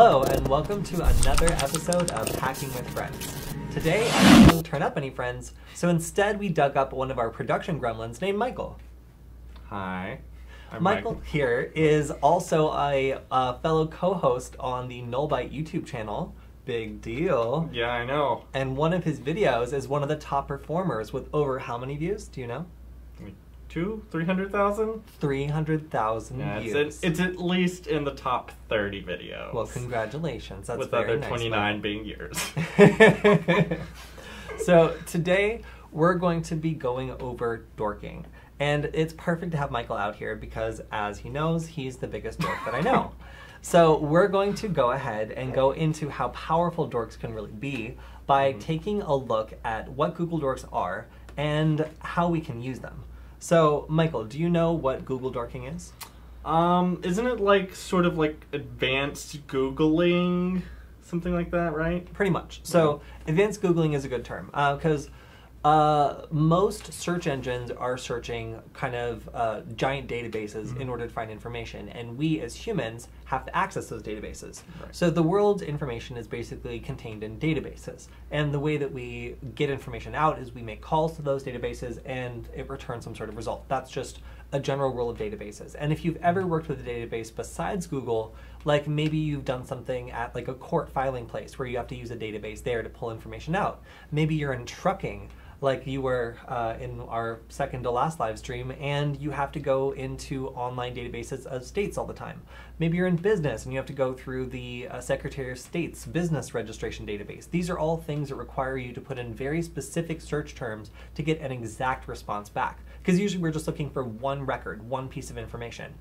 Hello, and welcome to another episode of Hacking with Friends. Today, I didn't turn up any friends, so instead we dug up one of our production gremlins named Michael. Hi. I'm Michael here is also a, a fellow co-host on the Nullbyte YouTube channel. Big deal. Yeah, I know. And one of his videos is one of the top performers with over how many views? Do you know? Two, three hundred thousand. 300,000 Yeah, views. it's, at, it's at least in the top thirty videos. well, congratulations. That's with very other nice, twenty nine being yours. So today we're going to be going over dorking. And it's perfect to have Michael out here because, as he knows, he's the biggest dork that I know. So we're going to go ahead and go into how powerful dorks can really be by Mhm. taking a look at what Google Dorks are and how we can use them. So, Michael, do you know what Google Dorking is? um, isn't it like sort of like advanced googling, something like that, right? Pretty much. So, advanced Googling is a good term because uh, most search engines are searching kind of uh, giant databases in Mhm. order to find information, and we as humans have to access those databases. Right. So, the world's information is basically contained in databases, and the way that we get information out is we make calls to those databases and it returns some sort of result. That's just a general rule of databases. And if you've ever worked with a database besides Google, like maybe you've done something at like a court filing place where you have to use a database there to pull information out. Maybe you're in trucking, like you were uh, in our second to last live stream, and you have to go into online databases of states all the time. Maybe you're in business and you have to go through the uh, Secretary of State's business registration database. These are all things that require you to put in very specific search terms to get an exact response back. Because usually we're just looking for one record, one piece of information.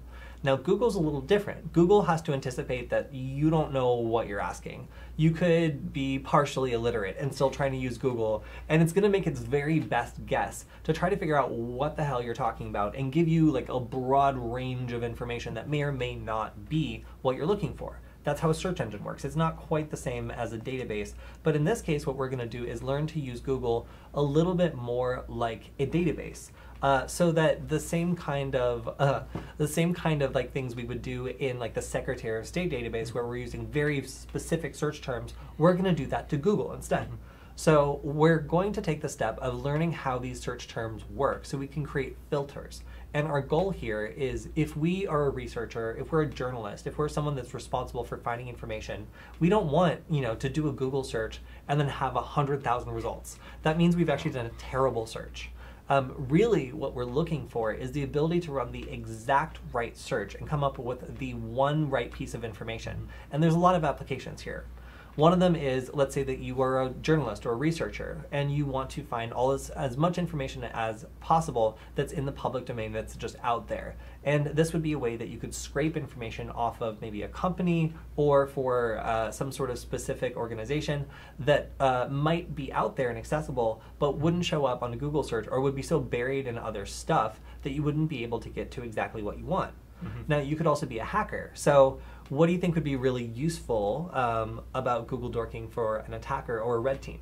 Now, Google's a little different. Google has to anticipate that you don't know what you're asking. You could be partially illiterate and still trying to use Google, and it's going to make its very best guess to try to figure out what the hell you're talking about and give you like a broad range of information that may or may not be what you're looking for. That's how a search engine works. It's not quite the same as a database, but in this case, what we're going to do is learn to use Google a little bit more like a database. Uh, so that the same kind of uh, the same kind of like things we would do in like the Secretary of State database, where we're using very specific search terms, we're going to do that to Google instead. So we're going to take the step of learning how these search terms work, so we can create filters. And our goal here is if we are a researcher, if we're a journalist, if we're someone that's responsible for finding information, we don't want, you know, to do a Google search and then have 100,000 results. That means we've actually done a terrible search. Um, really, what we're looking for is the ability to run the exact right search and come up with the one right piece of information. And there's a lot of applications here. One of them is, let's say that you are a journalist or a researcher and you want to find all this, as much information as possible that's in the public domain that's just out there. And this would be a way that you could scrape information off of maybe a company or for uh, some sort of specific organization that uh, might be out there and accessible, but wouldn't show up on a Google search or would be so buried in other stuff that you wouldn't be able to get to exactly what you want. Mhm. Now, you could also be a hacker. So, what do you think would be really useful um, about Google dorking for an attacker or a red team?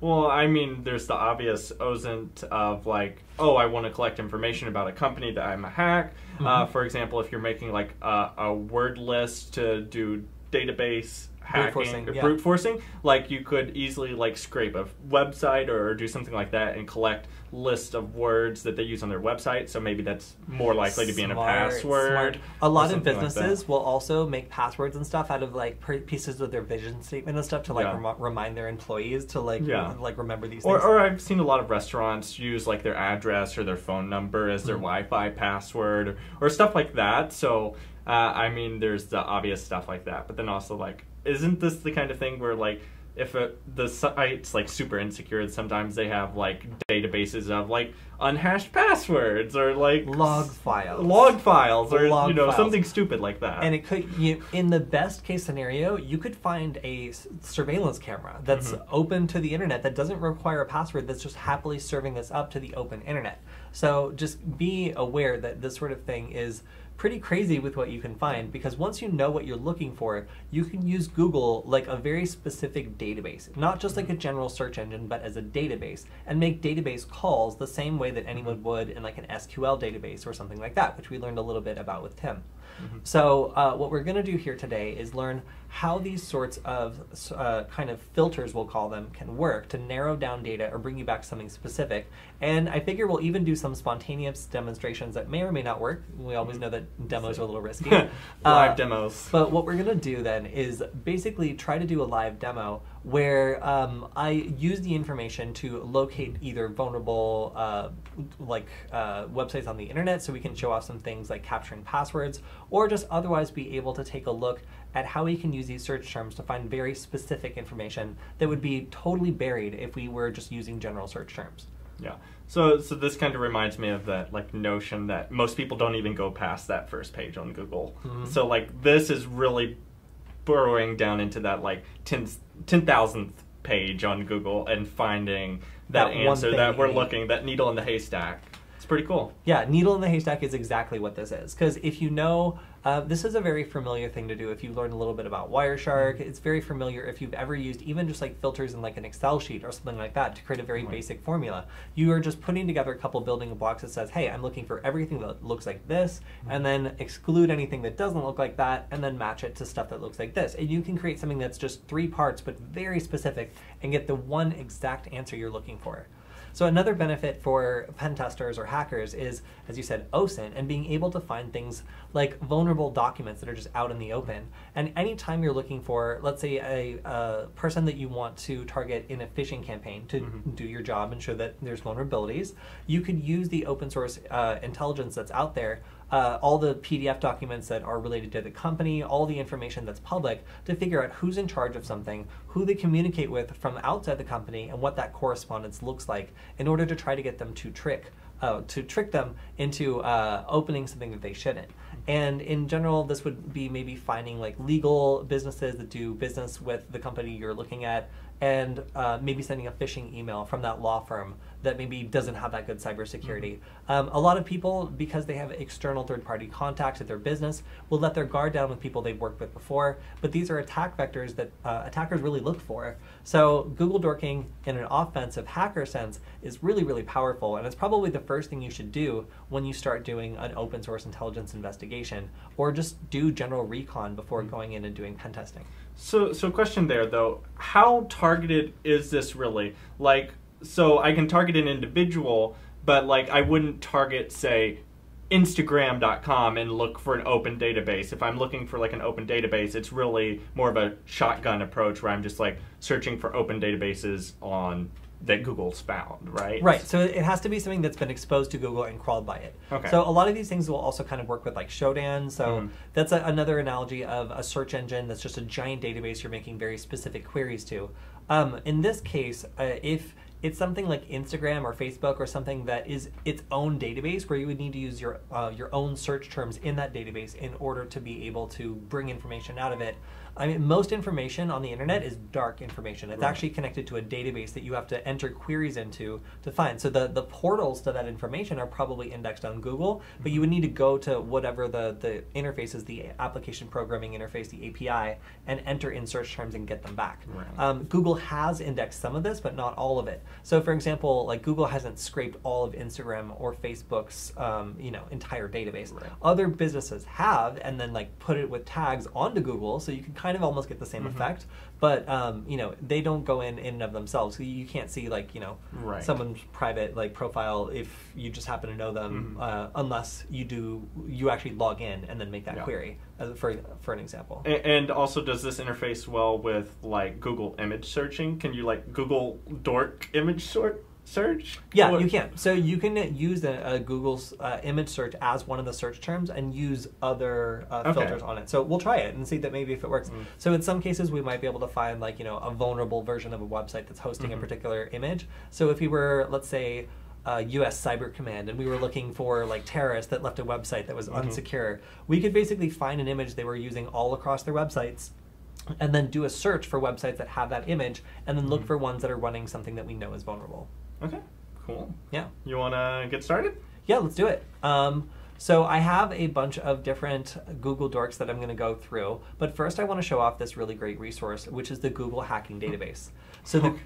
Well, I mean, there's the obvious OSINT of like, oh, I want to collect information about a company that I'm a hack. Uh, Mhm. for example, if you're making like a, a word list to do database hacking, forcing, yeah. brute forcing, like you could easily like scrape a website or do something like that and collect list of words that they use on their website. So maybe that's more likely to be in a password. smart. A lot of something like businesses will also make passwords and stuff out of like pieces of their vision statement and stuff to like Yeah. remi- remind their employees to like Yeah. like remember these Or, things. or I've seen a lot of restaurants use like their address or their phone number as their Mhm. Wi-Fi password or, or stuff like that. So uh, I mean, there's the obvious stuff like that, but then also like, isn't this the kind of thing where like if it, the site's like super insecure, sometimes they have like databases of like unhashed passwords or like Log files. log files, or Log you know files. something stupid like that. And it could, you, in the best case scenario, you could find a surveillance camera that's Mhm. open to the internet that doesn't require a password that's just happily serving this up to the open internet. So just be aware that this sort of thing is pretty crazy with what you can find because once you know what you're looking for, you can use Google like a very specific database, not just like a general search engine, but as a database, and make database calls the same way that anyone would in like an SQL database or something like that, which we learned a little bit about with Tim. Mhm. So uh, what we're going to do here today is learn how these sorts of uh, kind of filters, we'll call them, can work to narrow down data or bring you back something specific. And I figure we'll even do some spontaneous demonstrations that may or may not work. We always know that demos are a little risky. Live Uh, demos. But what we're going to do then is basically try to do a live demo where um, I use the information to locate either vulnerable uh, like uh, websites on the internet so we can show off some things like capturing passwords or just otherwise be able to take a look at how we can use these search terms to find very specific information that would be totally buried if we were just using general search terms. Yeah. So so this kind of reminds me of that like notion that most people don't even go past that first page on Google. Mhm. So like this is really burrowing down into that like 10 10,000th page on Google and finding that, That answer that we're looking, that needle in the haystack. It's pretty cool. Yeah, needle in the haystack is exactly what this is. Because if you know, uh, this is a very familiar thing to do. If you learn a little bit about Wireshark, it's very familiar. If you've ever used even just like filters in like an Excel sheet or something like that to create a very Right. basic formula, you are just putting together a couple building blocks that says, hey, I'm looking for everything that looks like this, and then exclude anything that doesn't look like that, and then match it to stuff that looks like this. And you can create something that's just three parts but very specific and get the one exact answer you're looking for. So another benefit for pen testers or hackers is, as you said, OSINT and being able to find things like vulnerable documents that are just out in the open. And anytime you're looking for, let's say, a, a person that you want to target in a phishing campaign to Mhm. do your job and show that there's vulnerabilities, you could use the open source uh, intelligence that's out there uh, all the PDF documents that are related to the company, all the information that's public, to figure out who's in charge of something, who they communicate with from outside the company, and what that correspondence looks like, in order to try to get them to trick. Uh, to trick them into uh, opening something that they shouldn't. And in general, this would be maybe finding like legal businesses that do business with the company you're looking at, and uh, maybe sending a phishing email from that law firm that maybe doesn't have that good cybersecurity. Um, a lot of people, because they have external third party contacts at their business, will let their guard down with people they've worked with before. But these are attack vectors that uh, attackers really look for. So Google dorking in an offensive hacker sense is really, really powerful. And it's probably the first thing you should do when you start doing an open source intelligence investigation or just do general recon before going in and doing pen testing. So, so question there though, how targeted is this really? Like, so I can target an individual, but like I wouldn't target, say, Instagram.com and look for an open database. If I'm looking for like an open database, it's really more of a shotgun approach where I'm just like searching for open databases on that Google's found, right? Right. So it has to be something that's been exposed to Google and crawled by it. Okay. So a lot of these things will also kind of work with like Shodan. So Mhm. that's a, another analogy of a search engine that's just a giant database you're making very specific queries to. Um, in this case, uh, if it's something like Instagram or Facebook or something that is its own database where you would need to use your uh, your own search terms in that database in order to be able to bring information out of it. I mean, most information on the internet is dark information. It's Right. actually connected to a database that you have to enter queries into to find. So the, the portals to that information are probably indexed on Google, but you would need to go to whatever the, the interface is, the application programming interface, the API, and enter in search terms and get them back. Right. Um, Google has indexed some of this, but not all of it. So, for example, like Google hasn't scraped all of Instagram or Facebook's, um, you know, entire database. Right. Other businesses have, and then like put it with tags onto Google, so you can kind of almost get the same Mhm. effect. But um, you know, they don't go in in and of themselves. So you can't see like you know Right. someone's private like profile if you just happen to know them, Mhm. uh, unless you do you actually log in and then make that Yeah. query. As for for an example. A- And also, does this interface well with like Google image searching? Can you like Google dork image sort search? Yeah, What- you can. So you can use a, a Google's uh, image search as one of the search terms and use other uh, Okay. filters on it. So we'll try it and see that maybe if it works. Mm. So in some cases, we might be able to find like you know a vulnerable version of a website that's hosting Mhm. a particular image. So if we were, let's say. Uh, U.S. Cyber Command, and we were looking for like terrorists that left a website that was Mhm. unsecure. We could basically find an image they were using all across their websites, and then do a search for websites that have that image, and then look Mhm. for ones that are running something that we know is vulnerable. Okay, cool. Yeah. You want to get started? Yeah, let's do it. Um, so I have a bunch of different Google Dorks that I'm going to go through, but first I want to show off this really great resource, which is the Google Hacking Database. So the, Okay.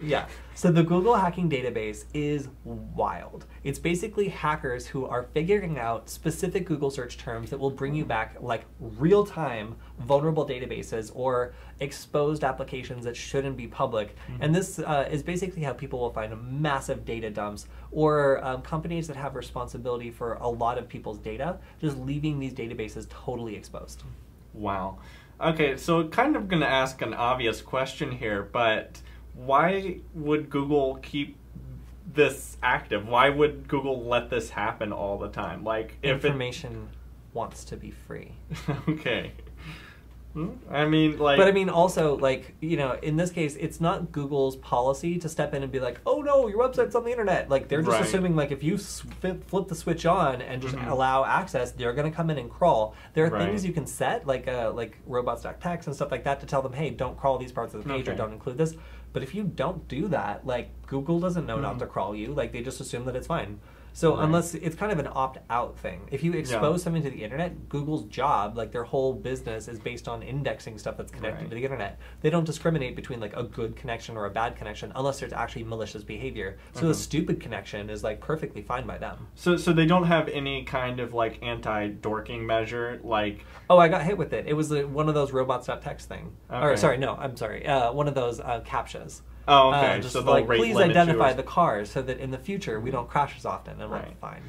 Yeah. So the Google hacking database is wild. It's basically hackers who are figuring out specific Google search terms that will bring you back like real time vulnerable databases or exposed applications that shouldn't be public. Mm-hmm. And this uh, is basically how people will find massive data dumps or um, companies that have responsibility for a lot of people's data just leaving these databases totally exposed. Wow. Okay, so kind of going to ask an obvious question here, but why would Google keep this active? Why would Google let this happen all the time? Like if it, Information wants to be free. okay. Hmm? I mean, like, But I mean, also, like, you know, in this case, it's not Google's policy to step in and be like, oh no, your website's on the internet. Like, they're just Right. assuming, like, if you flip, the switch on and just Mhm. allow access, they're going to come in and crawl. There are Right. things you can set, like, uh, like robots.txt and stuff like that, to tell them, hey, don't crawl these parts of the page or don't include this. But if you don't do that, like, Google doesn't know not Mhm. to crawl you. Like, they just assume that it's fine. So Right. unless it's kind of an opt-out thing. If you expose something to the internet, Google's job, like their whole business, is based on indexing stuff that's connected Right. to the internet. They don't discriminate between like a good connection or a bad connection unless there's actually malicious behavior. So Mhm. a stupid connection is like perfectly fine by them. so so they don't have any kind of like anti-dorking measure, like Oh, I got hit with it. It was uh one of those robots.txt thing. Or sorry, no, I'm sorry. Uh, one of those uh, captchas. Oh okay, Uh, just so like rate please identify the cars so that in the future we don't crash as often. And Right. like, fine.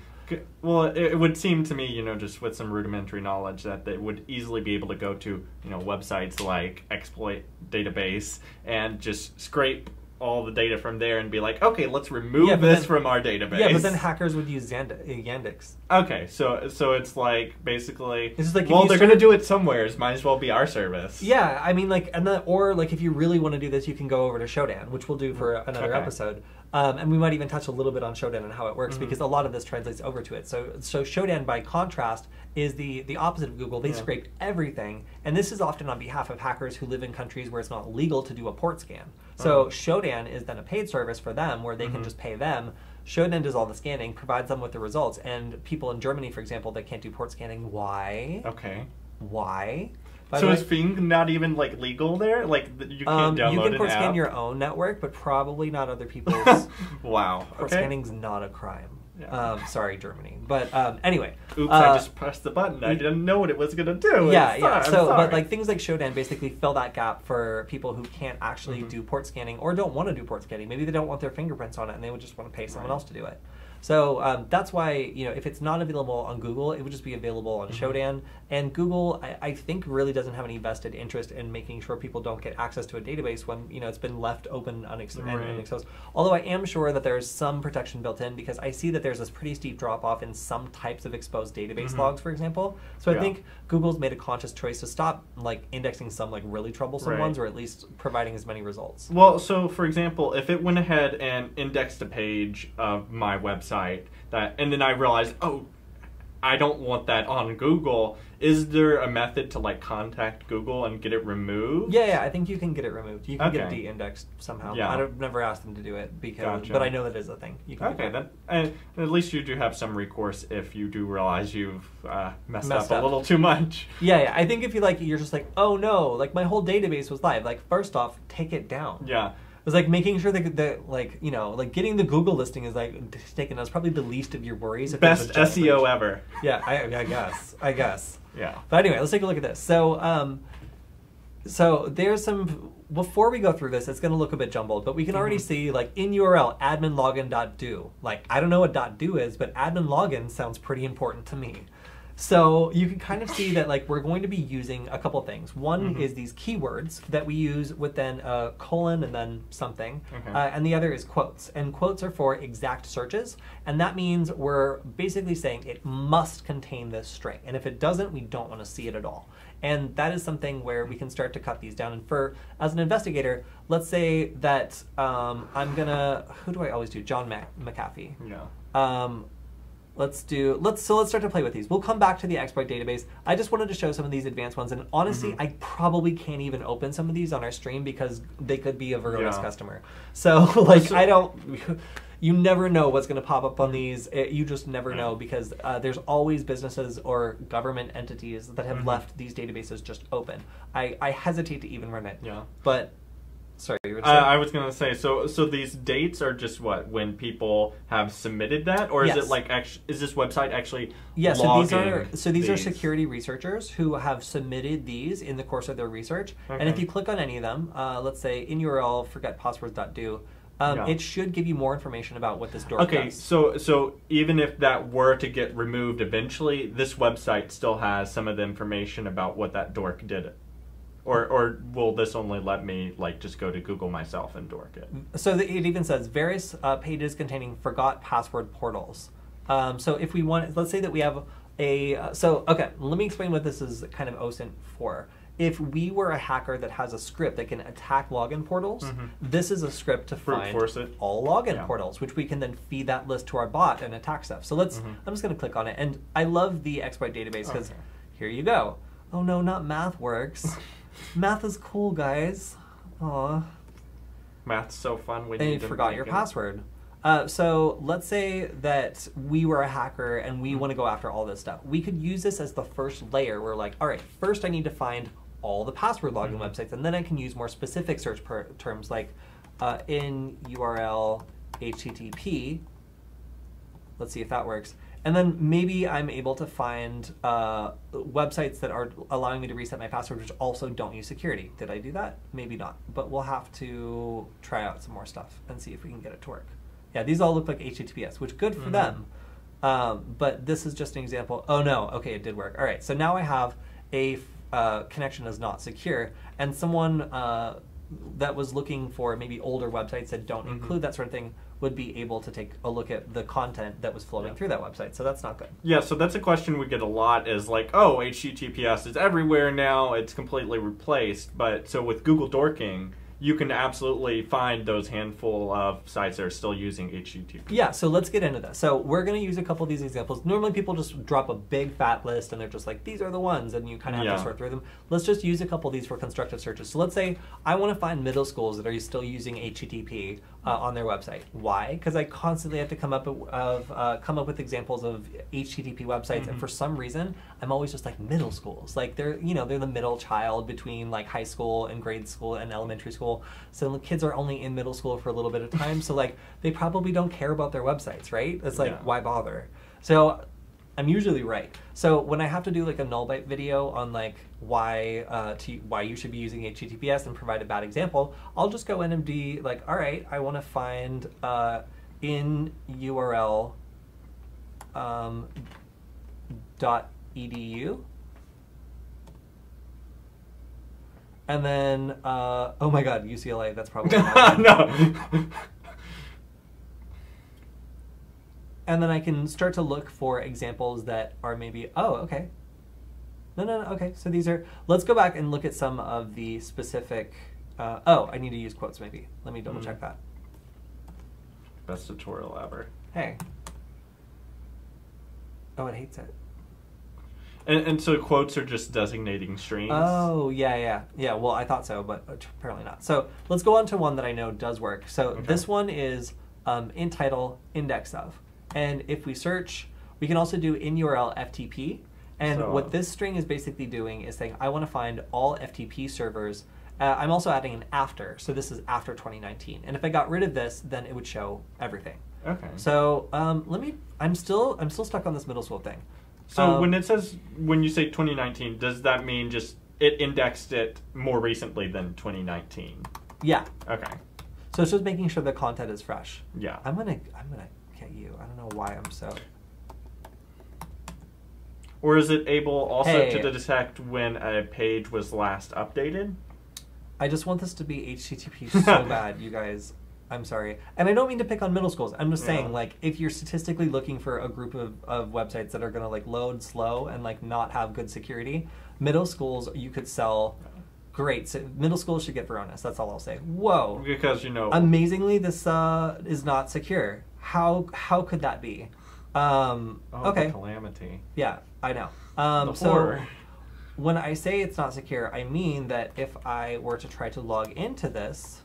Well, it would seem to me, you know, just with some rudimentary knowledge, that they would easily be able to go to, you know, websites like exploit database and just scrape all the data from there and be like, okay, let's remove Yeah, this then- from our database. Yeah, but then hackers would use Zand- uh, Yandex. Okay, so so it's like basically, It's like well, they're start- gonna do it somewhere. Might as well be our service. Yeah, I mean, like, and then, or like, if you really want to do this, you can go over to Shodan, which we'll do for another Okay. episode, um, and we might even touch a little bit on Shodan and how it works Mhm. because a lot of this translates over to it. So, so Shodan, by contrast, is the the opposite of Google. They Yeah. scrape everything, and this is often on behalf of hackers who live in countries where it's not legal to do a port scan. So, Oh. Shodan is then a paid service for them where they can Mhm. just pay them. Shodan does all the scanning, provides them with the results, and people in Germany, for example, that can't do port scanning, why? Okay. Why? By so is Fing not even like legal there? Like you can't um, download you can port scan your own network, but probably not other people's. wow. Port Okay. scanning's not a crime. Yeah. Um, sorry, Germany. But um, anyway. Oops! uh, I just pressed the button. I didn't know what it was gonna do. yeah, yeah. sorry, So, but like things like Shodan basically fill that gap for people who can't actually Mhm. do port scanning or don't want to do port scanning. Maybe they don't want their fingerprints on it and they would just want to pay someone Right. else to do it. So um, that's why you know if it's not available on Google, it would just be available on Mhm. Shodan. And Google, I, I think, really doesn't have any vested interest in making sure people don't get access to a database when you know it's been left open unex- and- Right. and exposed. Although I am sure that there's some protection built in because I see that there's this pretty steep drop off in some types of exposed database Mhm. logs, for example. So I think Google's made a conscious choice to stop like indexing some like really troublesome Right. ones, or at least providing as many results. Well, so for example, if it went ahead and indexed a page of my website that, and then I realized, oh, I don't want that on Google. Is there a method to like contact Google and get it removed? Yeah, yeah, I think you can get it removed. You can get it de-indexed somehow. Yeah. I've never asked them to do it because, Gotcha. but I know that is a thing. You can Okay, then and at least you do have some recourse if you do realize you've uh, messed, Messed up, up. a little too much. Yeah, yeah. I think if you like, you're just like, oh no, like my whole database was live. Like, first off, take it down. Yeah. It's like making sure that, that like you know, like getting the Google listing is like taken as probably the least of your worries. if there's a Best SEO ever. Yeah, I, I guess. I guess. Yeah. But anyway, let's take a look at this. So, um, so there's some. Before we go through this, it's going to look a bit jumbled, but we can already Mhm. see like in URL admin login dot do. Like I don't know what dot .do is, but admin login sounds pretty important to me. So you can kind of see that like we're going to be using a couple things. One Mhm. is these keywords that we use with then a colon and then something, Okay. uh, and the other is quotes. And quotes are for exact searches, and that means we're basically saying it must contain this string, and if it doesn't, we don't want to see it at all. And that is something where we can start to cut these down. And for as an investigator, let's say that um, I'm gonna who do I always do? John Mac- McAfee. Yeah. Um, let's do let's so let's start to play with these. We'll come back to the exploit database. I just wanted to show some of these advanced ones, and honestly, Mhm. I probably can't even open some of these on our stream because they could be a Varonis Yeah. customer. So like So- I don't. You never know what's going to pop up on these. It- you just never know because uh, there's always businesses or government entities that have Mhm. left these databases just open. I, I hesitate to even run it. Yeah. But Sorry, you were Uh. I was gonna say so. So these dates are just what when people have submitted that, or is Yes. it like actually? Is this website actually? Yeah, so these are so these, are security researchers who have submitted these in the course of their research. Okay. And if you click on any of them, uh, let's say in URL forget passwords.do, um, Yeah. it should give you more information about what this door Okay, does. so so even if that were to get removed eventually, this website still has some of the information about what that dork did. Or or will this only let me like just go to Google myself and dork it? So the, it even says various uh, pages containing forgot password portals. Um, so if we want, let's say that we have a, uh, so okay, let me explain what this is kind of OSINT for. If we were a hacker that has a script that can attack login portals, Mhm. this is a script to find force it. all login Yeah. portals, which we can then feed that list to our bot and attack stuff. So let's, Mhm. I'm just going to click on it. And I love the exploit database because Okay. here you go. Oh no, not MathWorks. math is cool, guys. Aw Math's so fun when and you forgot your it. password. Uh, so let's say that we were a hacker and we Mhm. want to go after all this stuff. We could use this as the first layer. We're like, all right, first I need to find all the password login Mhm. websites, and then I can use more specific search per- terms like uh, in URL HTTP. Let's see if that works. And then maybe I'm able to find uh, websites that are allowing me to reset my password, which also don't use security. Did I do that? Maybe not. But we'll have to try out some more stuff and see if we can get it to work. Yeah, these all look like HTTPS, which good for Mhm. them. Um, but this is just an example. Oh no, okay, it did work. All right, so now I have a uh, connection is not secure, and someone uh, that was looking for maybe older websites that don't Mhm. include that sort of thing would be able to take a look at the content that was flowing Yeah. through that website. So that's not good. Yeah, so that's a question we get a lot is like, oh, HTTPS is everywhere now, it's completely replaced. But so with Google Dorking, you can absolutely find those handful of sites that are still using HTTP. Yeah, so let's get into this. So we're going to use a couple of these examples. Normally people just drop a big fat list and they're just like, these are the ones, and you kind of have Yeah. to sort through them. Let's just use a couple of these for constructive searches. So let's say I want to find middle schools that are still using HTTP uh, on their website. Why? Because I constantly have to come up of uh, come up with examples of HTTP websites, and Mhm. for some reason I'm always just like middle schools. Like they're you know they're the middle child between like high school and grade school and elementary school. So the kids are only in middle school for a little bit of time. so like they probably don't care about their websites, right? It's like Yeah. why bother? So I'm usually right. So when I have to do like a null byte video on like why uh, to, why you should be using HTTPS and provide a bad example, I'll just go in and be like, all right, I want to find uh, in URL um, dot edu. And then, uh, oh my God, UCLA. That's probably not no. and then I can start to look for examples that are maybe oh okay. No no no okay. So these are let's go back and look at some of the specific uh, oh I need to use quotes maybe. Let me double Mm. check that. Best tutorial ever. hey. Oh it hates it. And, and so quotes are just designating strings. oh yeah yeah. Yeah well I thought so but apparently not. So let's go on to one that I know does work. So Okay. this one is um, in title index of and if we search we can also do in URL FTP And So- what this string is basically doing is saying, I want to find all FTP servers. Uh, I'm also adding an after, so this is after 2019. And if I got rid of this, then it would show everything. Okay. So um, let me. I'm still. I'm still stuck on this middle school thing. So Um, when it says when you say 2019, does that mean just it indexed it more recently than 2019? Yeah. Okay. So it's just making sure the content is fresh. Yeah. I'm gonna. I'm gonna you. I don't know why I'm so. Or is it able also Hey. to detect when a page was last updated? I just want this to be HTTP so bad, you guys. I'm sorry. And I don't mean to pick on middle schools. I'm just saying, Yeah. like, if you're statistically looking for a group of, of websites that are going to, like, load slow and, like, not have good security, middle schools, you could sell great. So middle schools should get Varonis. That's all I'll say. Whoa. Because you know. Amazingly, this uh, is not secure. How how could that be? Um, oh, okay. calamity. Yeah, I know. Um, so horror. when I say it's not secure, I mean that if I were to try to log into this,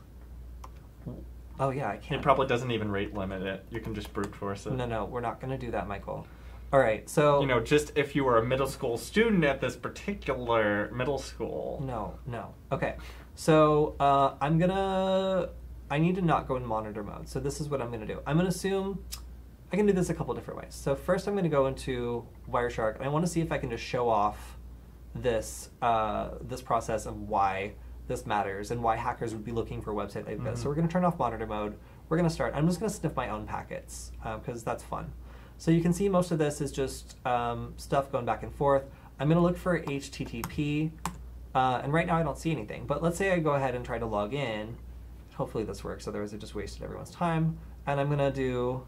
oh yeah, I can't. It probably doesn't even rate limit it. You can just brute force it. No, no, we're not going to do that, Michael. All right, so You know, just if you were a middle school student at this particular middle school. no, no. Okay, So uh, I'm gonna. I need to not go in monitor mode. So this is what I'm gonna do. I'm gonna assume I can do this a couple different ways. So first, I'm gonna go into Wireshark, and I want to see if I can just show off this uh, this process of why this matters and why hackers would be looking for a website like this. So Mhm. we're gonna turn off monitor mode. We're gonna start. I'm just gonna sniff my own packets because that's fun. So you can see most of this is just um, stuff going back and forth. I'm gonna look for HTTP, uh, and right now I don't see anything. But let's say I go ahead and try to log in. Hopefully this works. Otherwise, I just wasted everyone's time. And I'm gonna do.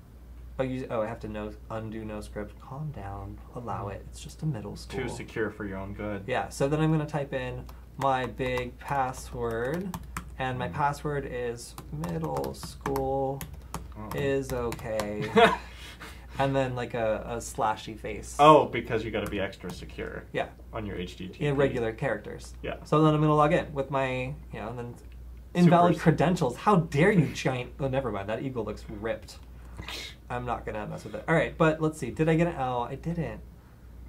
Oh, use, oh, I have to no, undo no script. Calm down. Allow it. It's just a middle school. Too secure for your own good. Yeah, so then I'm going to type in my big password, and my mm-hmm. password is middle school Oh. is okay. and then like a, a slashy face. oh, because you got to be extra secure Yeah, on your HTTP. irregular characters. Yeah. So then I'm going to log in with my, you know, and then invalid credentials. How dare you, giant. Oh, never mind. That eagle looks ripped. I'm not going to mess with it. All right, but let's see. Did I get an L? I didn't.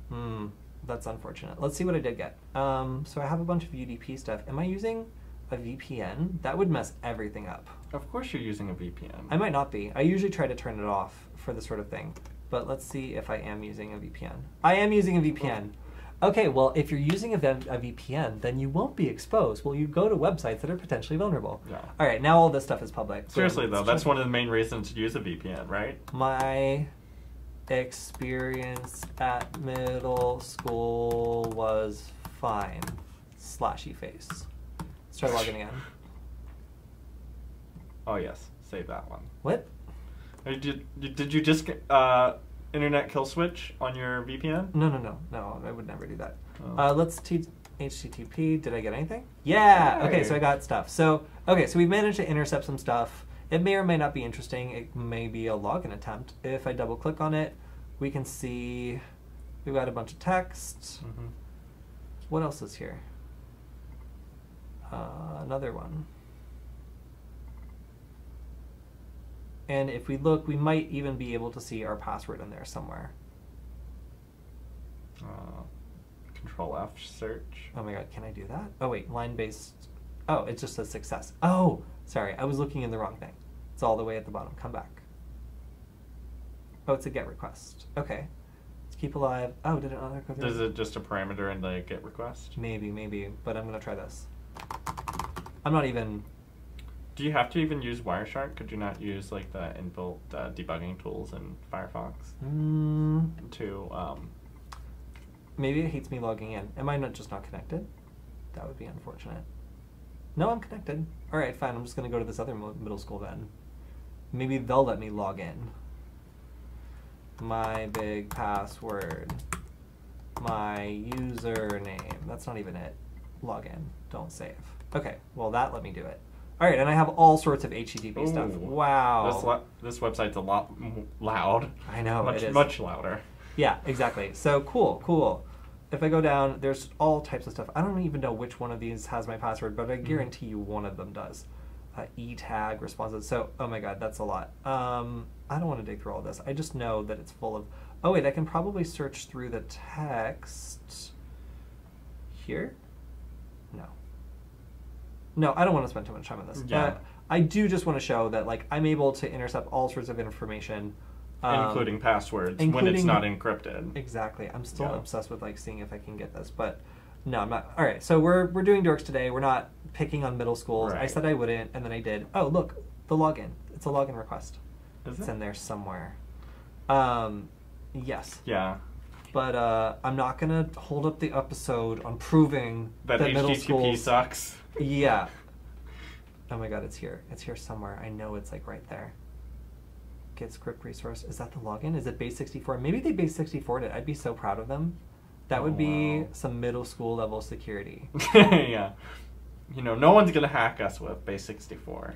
Hmm, that's unfortunate. Let's see what I did get. Um, so I have a bunch of UDP stuff. Am I using a VPN? That would mess everything up. Of course, you're using a VPN. I might not be. I usually try to turn it off for this sort of thing. But let's see if I am using a VPN. I am using a VPN. Okay, well, if you're using a, v- a VPN, then you won't be exposed. Well, you go to websites that are potentially vulnerable. Yeah. All right, now all this stuff is public. Seriously though, that's one of the main reasons to use a VPN, right? My experience at middle school was fine. Slashy face. Let's try logging in. Oh yes, save that one. What? Did, did you just get, uh, internet kill switch on your VPN? No, no, no, no. I would never do that. Oh. Uh, let's t- HTTP. Did I get anything? Yeah. Okay, so I got stuff. So okay, so we've managed to intercept some stuff. It may or may not be interesting. It may be a login attempt. If I double click on it, we can see we've got a bunch of text. Mhm. What else is here? Uh, another one. And if we look, we might even be able to see our password in there somewhere. Uh, control F search. Oh my god, can I do that? Oh wait, line based. Oh, it just says success. Oh, sorry, I was looking in the wrong thing. It's all the way at the bottom. Come back. Oh, it's a get request. Okay. Let's keep alive. Oh, did it not go through? Is it just a parameter in the GET request? Maybe, maybe, but I'm gonna try this. I'm not even. Do you have to even use Wireshark? Could you not use like the inbuilt uh, debugging tools in Firefox Mm, to? Um, maybe it hates me logging in. Am I not just not connected? That would be unfortunate. No, I'm connected. All right, fine. I'm just gonna go to this other middle school then. Maybe they'll let me log in. My big password. My username. That's not even it. Login. Don't save. Okay, well that let me do it. All right, and I have all sorts of HTTP stuff. Wow. This this website's a lot m- loud. I know, much it is. much louder. Yeah, exactly. So cool, cool. If I go down, there's all types of stuff. I don't even know which one of these has my password, but I Mhm. guarantee you one of them does. Uh, e tag responses. So, oh my god, that's a lot. Um, I don't want to dig through all this. I just know that it's full of. Oh wait, I can probably search through the text here. No. No, I don't want to spend too much time on this. Yeah. Uh, I do just want to show that like I'm able to intercept all sorts of information, um, including passwords when it's not encrypted. Exactly. I'm still Yeah. obsessed with like seeing if I can get this, but no, I'm not. All right, so we're we're doing dorks today. We're not picking on middle schools. I said I wouldn't, and then I did. Oh, look, the login. It's a login request. Is it's it? in there somewhere. Um, yes, Yeah. But uh, I'm not gonna hold up the episode on proving That that middle HTTP schools. sucks. Yeah. Oh my god, it's here. It's here somewhere. I know it's like right there. Get script resource. Is that the login? Is it base 64? Maybe they base 64 it. I'd be so proud of them. That would Oh, be wow. some middle school level security. yeah. You know, no one's gonna hack us with base 64.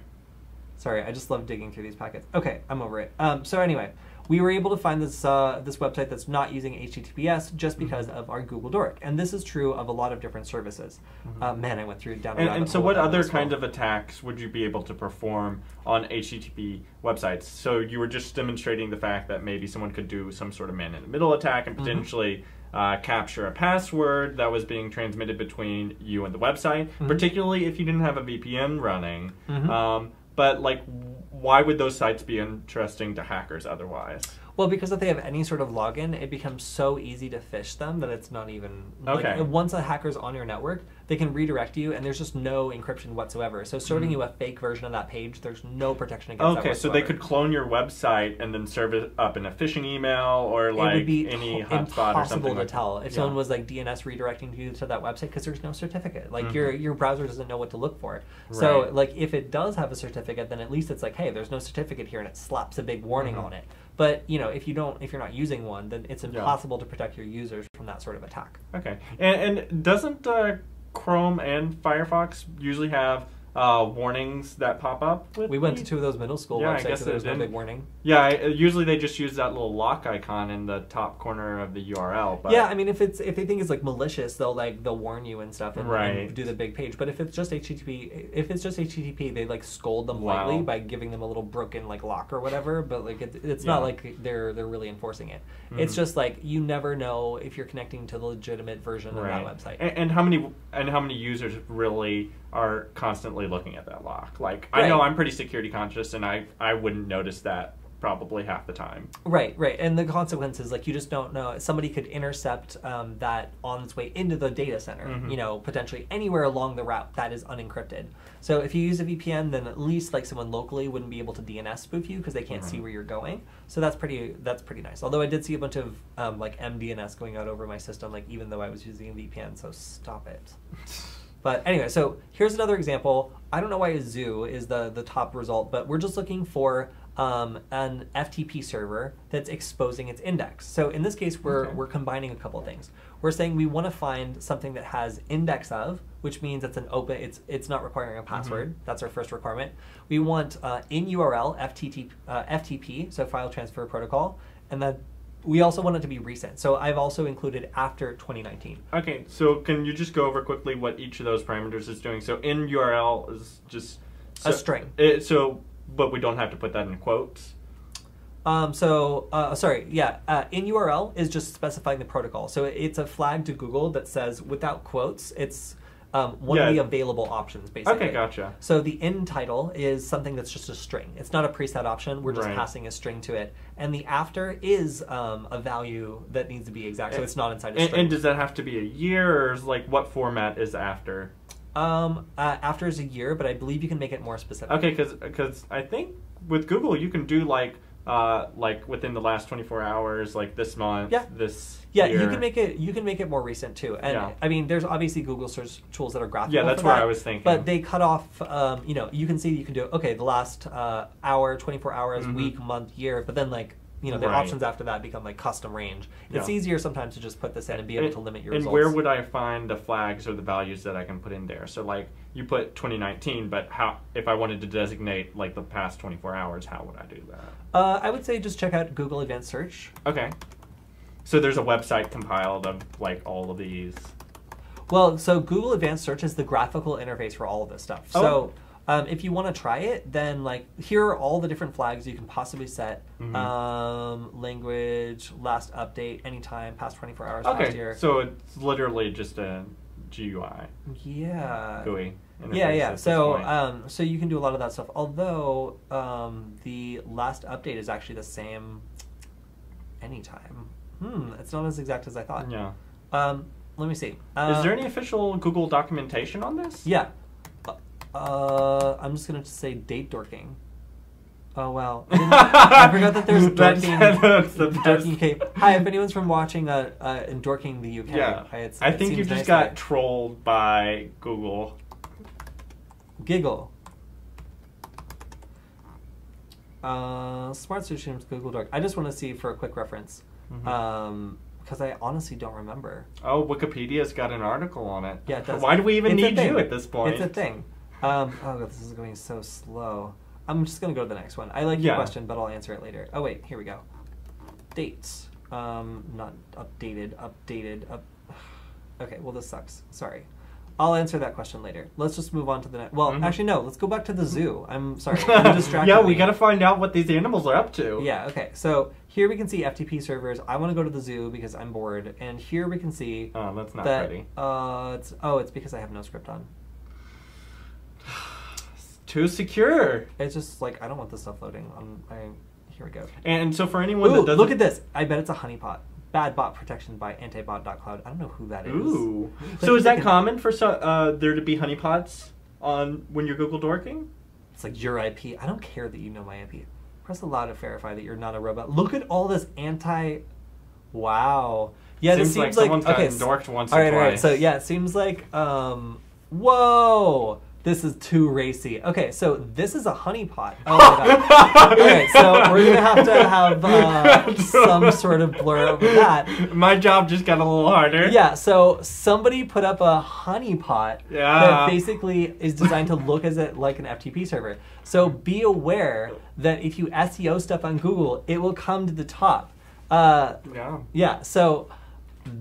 Sorry, I just love digging through these packets. Okay, I'm over it. Um, so anyway, we were able to find this uh, this website that's not using HTTPS just because Mhm. of our Google Dork, and this is true of a lot of different services. Mhm. Uh, man, I went through down. And, and so, what other well. kind of attacks would you be able to perform on HTTP websites? So you were just demonstrating the fact that maybe someone could do some sort of man-in-the-middle attack and Mhm. potentially uh, capture a password that was being transmitted between you and the website, Mhm. particularly if you didn't have a VPN running. Um, but like, why would those sites be interesting to hackers otherwise? Well, because if they have any sort of login, it becomes so easy to fish them that it's not even. Okay. Like, once a hacker's on your network, they can redirect you, and there's just no encryption whatsoever. So serving Mhm. you a fake version of that page, there's no protection against that. Okay, so they could clone your website and then serve it up in a phishing email or like it would be any to- hotspot or impossible something. to like tell if Yeah. someone was like DNS redirecting you to that website because there's no certificate. Like your Mhm. your browser doesn't know what to look for. So Right. like if it does have a certificate, then at least it's like, hey, there's no certificate here, and it slaps a big warning Mhm. on it. But you know, if you don't, if you're not using one, then it's Yeah. impossible to protect your users from that sort of attack. Okay, and, and doesn't uh, Chrome and Firefox usually have uh, warnings that pop up? With We went to two of those middle school Yeah, I websites, guess so there was no big warning. Yeah, I, uh, usually they just use that little lock icon in the top corner of the URL. But yeah, I mean, if it's if they think it's like malicious, they'll like they'll warn you and stuff and, and do the big page. But if it's just HTTP, if it's just HTTP, they like scold them Wow. lightly by giving them a little broken like lock or whatever. But like it, it's Yeah. not like they're they're really enforcing it. It's Mhm. just like you never know if you're connecting to the legitimate version of that website. And, and how many and how many users really are constantly looking at that lock? Like I know I'm pretty security conscious, and I I wouldn't notice that probably half the time. Right, right, and the consequences, like you just don't know. Somebody could intercept um, that on its way into the data center. Mhm. You know, potentially anywhere along the route that is unencrypted. So if you use a VPN, then at least like someone locally wouldn't be able to DNS spoof you because they can't see Mhm. where you're going. So that's pretty that's pretty nice. Although I did see a bunch of um, like MDNS going out over my system, like even though I was using a VPN. So stop it. But anyway, so here's another example. I don't know why a zoo is the, the top result, but we're just looking for um, an FTP server that's exposing its index. So in this case, we're, Okay. we're combining a couple things. We're saying we want to find something that has index of, which means it's an open, it's it's not requiring a password. That's our first requirement. We want uh, in URL FTP, uh, FTP, so file transfer protocol, and then we also want it to be recent. So I've also included after 2019. Okay, so can you just go over quickly what each of those parameters is doing? So in URL is just A string. It, so, but we don't have to put that in quotes. Um, so, uh, sorry, yeah, uh, in URL is just specifying the protocol. So it's a flag to Google that says without quotes, it's um, one of the available options, basically. Okay, gotcha. So the in title is something that's just a string. It's not a preset option. We're just Right. passing a string to it. And the after is um, a value that needs to be exact. So it's not inside a And, and does that have to be a year, or is like what format is after? Um, uh, after is a year, but I believe you can make it more specific. Okay, because because I think with Google you can do like uh like within the last twenty four hours, like this month, Yeah. this Yeah, year. you can make it. You can make it more recent too. And Yeah. I mean, there's obviously Google search tools that are graphical. Yeah, that's where that, I was thinking. But they cut off. Um, you know, you can see you can do okay the last uh, hour, 24 hours, Mhm. week, month, year. But then like you know the Right. options after that become like custom range. It's Yeah. easier sometimes to just put this in and be able And- to limit your and results. where would I find the flags or the values that I can put in there? So like you put 2019, but how if I wanted to designate like the past 24 hours, how would I do that? uh, I would say just check out Google Advanced Search. Okay. So there's a website compiled of like all of these. Well, so Google Advanced Search is the graphical interface for all of this stuff. Oh. So um, if you want to try it, then like here are all the different flags you can possibly set. Mhm. Um, language, last update, anytime, past 24 hours, past Okay. year. So it's literally just a GUI yeah. GUI. Yeah, yeah. So, um, so you can do a lot of that stuff. Although um, the last update is actually the same anytime. Hmm, it's not as exact as I thought. yeah. Um, let me see. Uh, Is there any official Google documentation on this? Yeah. Uh, I'm just gonna say date dorking. Oh wow! I, I forgot that there's dorking. that's the best. dorking UK. Hi, if anyone's from watching uh, uh in dorking the UK, Yeah. hi, it's, I it think you just nice got trolled by Google. I- giggle. Uh, smart search terms Google Dork. I just want to see for a quick reference, Mhm. um, because I honestly don't remember. Oh, Wikipedia's got an article on it. Yeah, it does. Why do we even It's need you at this point? It's a thing. Um, oh, God, this is going so slow. I'm just gonna go to the next one. I like your Yeah. question, but I'll answer it later. Oh wait, here we go. Dates. Um, not updated. Updated. Up. Okay. Well, this sucks. Sorry. I'll answer that question later. Let's just move on to the next. Well, Mhm. actually, no. Let's go back to the zoo. I'm sorry. You distracted yeah, we gotta find out what these animals are up to. Yeah. Okay. So here we can see FTP servers. I want to go to the zoo because I'm bored, and here we can see Oh, that's not that. pretty. Uh, it's oh, it's because I have no script on. Too secure. It's just like I don't want this stuff loading. On I here we go. And so for anyone Ooh, that doesn't look at this. I bet it's a honeypot. Bad bot protection by antibot.cloud. I don't know who that is. Ooh. So is that can- common for so, uh, there to be honeypots on when you're Google dorking? It's like your IP. I don't care that you know my IP. Press allow to verify that you're not a robot. Look at all this anti. Wow. Yeah, Seems this seems like, someone's okay. dorked once all right, all right. So yeah, it seems like um. Whoa. This is too racy. Okay, so this is a honeypot. Oh my god. okay, so we're gonna have to have uh, some sort of blur over that. My job just got a little harder. Yeah, so somebody put up a honeypot Yeah. that basically is designed to look as it like an FTP server. So be aware that if you SEO stuff on Google, it will come to the top. Uh, Yeah. yeah, so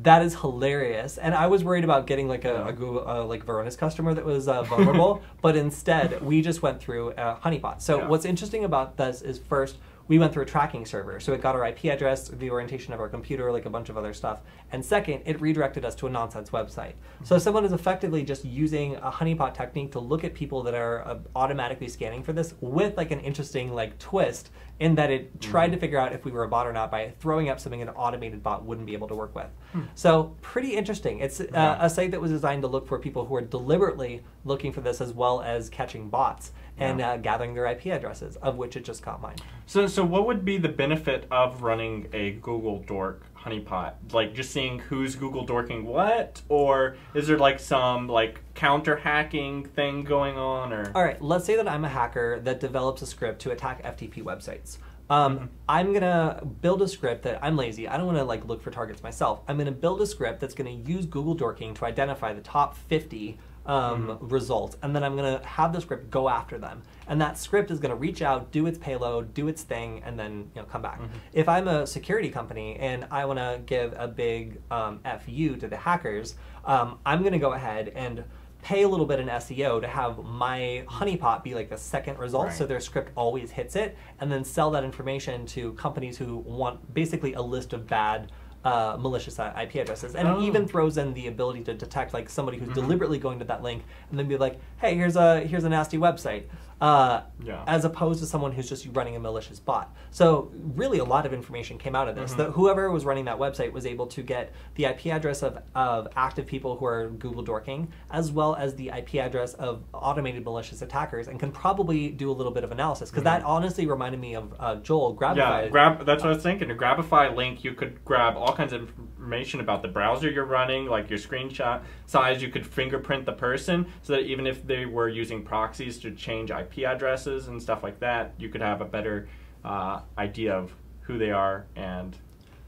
that is hilarious. And I was worried about getting like a, a Google uh, like Varonis customer that was uh, vulnerable, but instead we just went through a honeypot. So Yeah. what's interesting about this is first we went through a tracking server, so it got our IP address, the orientation of our computer, like a bunch of other stuff. And second, it redirected us to a nonsense website. So someone is effectively just using a honeypot technique to look at people that are uh, automatically scanning for this with like an interesting like twist in that it tried to figure out if we were a bot or not by throwing up something an automated bot wouldn't be able to work with. So pretty interesting. It's uh, a site that was designed to look for people who are deliberately looking for this as well as catching bots and Yeah. uh, gathering their IP addresses, of which it just caught mine. So, so what would be the benefit of running a Google Dork honeypot? Like just seeing who's Google dorking what, or is there like some like counter hacking thing going on, or All right, let's say that I'm a hacker that develops a script to attack FTP websites. Um, Mhm. I'm gonna build a script that I'm lazy. I don't want to like look for targets myself. I'm gonna build a script that's gonna use Google Dorking to identify the top 50 um, results, and then I'm gonna have the script go after them. And that script is gonna reach out, do its payload, do its thing, and then you know come back. Mhm. If I'm a security company and I want to give a big um, fu to the hackers, um, I'm gonna go ahead and pay a little bit in SEO to have my honeypot be like the second result Right. so their script always hits it and then sell that information to companies who want basically a list of bad uh, malicious IP addresses and Oh. it even throws in the ability to detect like somebody who's Mhm. deliberately going to that link and then be like hey here's a here's a nasty website uh, Yeah. as opposed to someone who's just running a malicious bot so really a lot of information came out of this Mhm. that whoever was running that website was able to get the IP address of, of active people who are Google dorking, as well as the IP address of automated malicious attackers, and can probably do a little bit of analysis. Because that honestly reminded me of uh, Joel Grabify. Mm-hmm. yeah, grab. That's what I was thinking. A Grabify link, you could grab all kinds of information about the browser you're running, like your screenshot size. You could fingerprint the person, so that even if they were using proxies to change IP addresses and stuff like that, you could have a better uh, idea of who they are and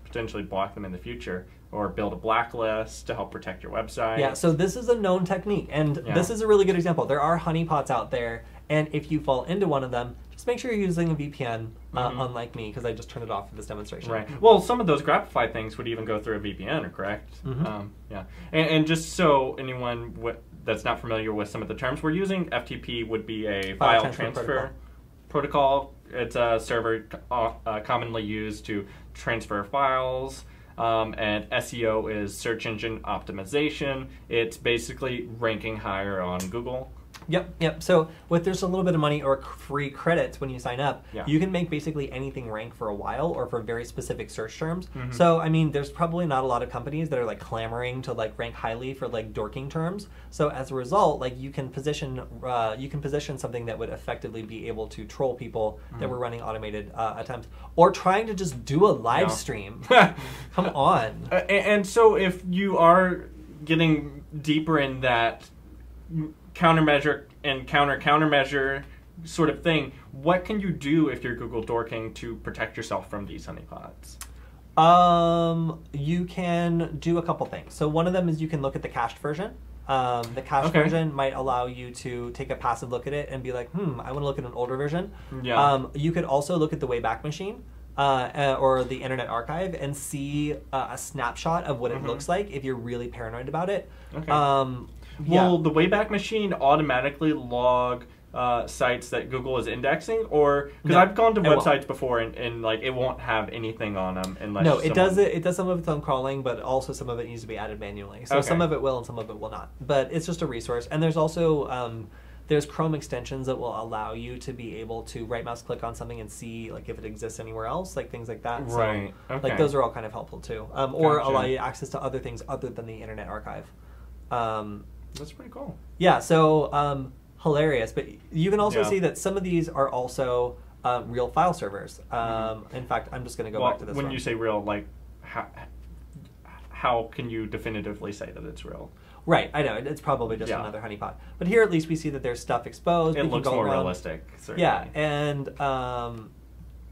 potentially block them in the future, or build a blacklist to help protect your website. Yeah, so this is a known technique, and Yeah. this is a really good example. There are honeypots out there, and if you fall into one of them, just make sure you're using a VPN, uh, Mhm. unlike me, because I just turned it off for this demonstration. Right. Well, some of those Grapify things would even go through a VPN, correct? Mhm. Um, yeah. And, and just so anyone w- that's not familiar with some of the terms we're using, FTP would be a File file, transfer transfer, protocol. It's a server uh, uh, commonly used to transfer files. Um, and SEO is search engine optimization. It's basically ranking higher on Google. Yep, yep. So with there's a little bit of money or free credits when you sign up, Yeah. you can make basically anything rank for a while or for very specific search terms. Mhm. So I mean, there's probably not a lot of companies that are like clamoring to like rank highly for like dorking terms. So as a result, like you can position uh, you can position something that would effectively be able to troll people that were running automated uh, attempts or trying to just do a live Yeah. stream. Come on. Uh, and, and so, if you are getting deeper in that countermeasure and counter countermeasure sort of thing, what can you do if you're Google dorking to protect yourself from these honeypots? Um, you can do a couple things. So one of them is you can look at the cached version. Um, the cached Okay. version might allow you to take a passive look at it and be like, hmm, I want to look at an older version. Yeah. Um, you could also look at the Wayback Machine. Uh, uh, or the Internet Archive and see uh, a snapshot of what it Mhm. looks like if you're really paranoid about it. Okay. Um, will Yeah. the Wayback Machine automatically log uh, sites that Google is indexing, or because No, I've gone to websites before and, and like it won't have anything on them unless No, it does it. It does some of its own crawling, but also some of it needs to be added manually. So Okay. some of it will, and some of it will not. But it's just a resource. And there's also um, there's Chrome extensions that will allow you to be able to right mouse click on something and see like if it exists anywhere else, like things like that. So, Right, okay. Like those are all kind of helpful too, um, or Gotcha. allow you access to other things other than the Internet Archive. Um, That's pretty cool. yeah, so um, hilarious. But you can also Yeah. see that some of these are also uh, real file servers. Um, In fact, I'm just going to go Mm-hmm. well, back to this when one. you say real, like how how can you definitively say that it's real? Right, I know. It's probably just Yeah. another honeypot. But here at least we see that there's stuff exposed. It looks more around- realistic. Certainly. Yeah, and um,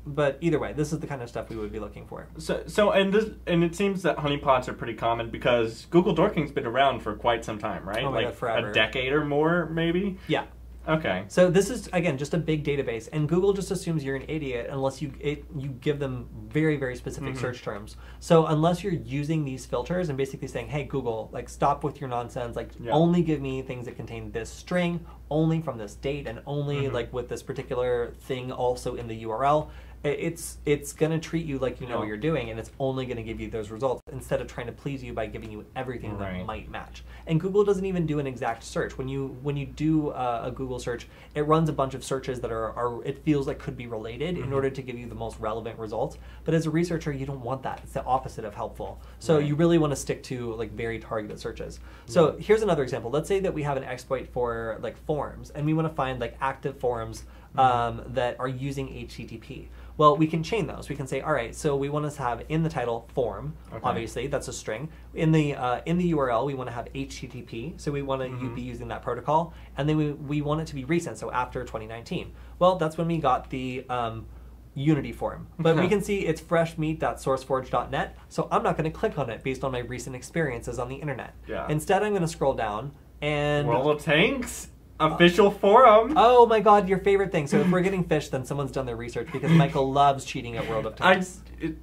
but either way, this is the kind of stuff we would be looking for. So, so and this and it seems that honeypots are pretty common because Google Dorking's been around for quite some time, right? Oh like God, forever. a decade or more, maybe. Yeah. Okay. So this is again just a big database, and Google just assumes you're an idiot unless you it, you give them very very specific Mhm. search terms. So unless you're using these filters and basically saying, "Hey Google, like stop with your nonsense. Like Yeah. only give me things that contain this string, only from this date, and only Mhm. like with this particular thing also in the URL." It's it's gonna treat you like you know what you're doing, and it's only gonna give you those results instead of trying to please you by giving you everything that might match. And Google doesn't even do an exact search. When you when you do uh, a Google search, it runs a bunch of searches that are, are it feels like could be related in Mhm. order to give you the most relevant results. But as a researcher, you don't want that. It's the opposite of helpful. So Right. you really want to stick to like very targeted searches. So Yeah. here's another example. Let's say that we have an exploit for like forums, and we want to find like active forums. Um, that are using HTTP. Well, we can chain those. We can say, all right, so we want to have in the title form, Okay. obviously that's a string. In the uh, in the URL, we want to have HTTP, so we want to Mhm. be using that protocol, and then we, we want it to be recent, so after 2019. Well, that's when we got the um, Unity form, but we can see it's freshmeat.sourceforge.net, so I'm not going to click on it based on my recent experiences on the internet. Yeah. Instead, I'm going to scroll down and World of Tanks official forum. Oh my god, your favorite thing. So if we're getting fish, then someone's done their research because Michael loves cheating at World of I. Tanks. It,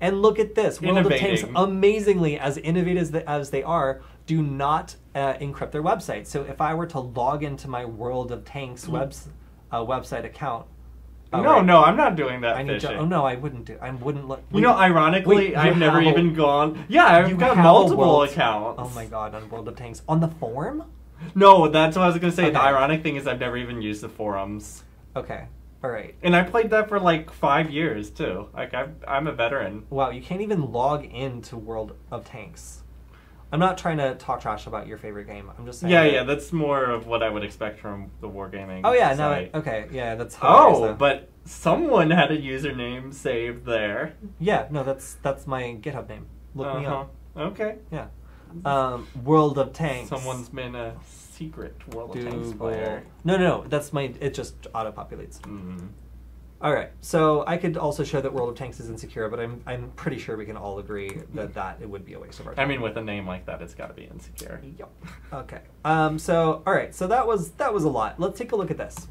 and look at this. World of Tanks, amazingly, as innovative as, they are, do not uh, encrypt their website. So if I were to log into my World of Tanks webs, uh, website account. uh, no, right, no, I'm not doing that I need fishing. to, oh no, I wouldn't do. I wouldn't look. You know, ironically, Wait, I've never a- even gone. Yeah, I've got multiple accounts. Oh my god, on World of Tanks on the forum. No, that's what I was gonna say. The ironic thing is I've never even used the forums, Okay, all right. and I played that for like five years too. Like I'm, I'm a veteran. Wow, you can't even log into World of Tanks. I'm not trying to talk trash about your favorite game. I'm just saying. Yeah, that- yeah, that's more of what I would expect from the wargaming. Oh yeah, no. Okay, yeah, that's. Oh, though. but someone had a username saved there. yeah, no, that's that's my GitHub name. Look me Uh-huh. up. Okay. Yeah. Um, World of Tanks. Someone's been a secret World of Tanks player. No, no, no. That's my. It just auto populates. Mm. All right. So I could also show that World of Tanks is insecure, but I'm I'm pretty sure we can all agree that that it would be a waste of our time. I mean, with a name like that, it's got to be insecure. Yep. Okay. Um, so, all right. So that was that was a lot. Let's take a look at this.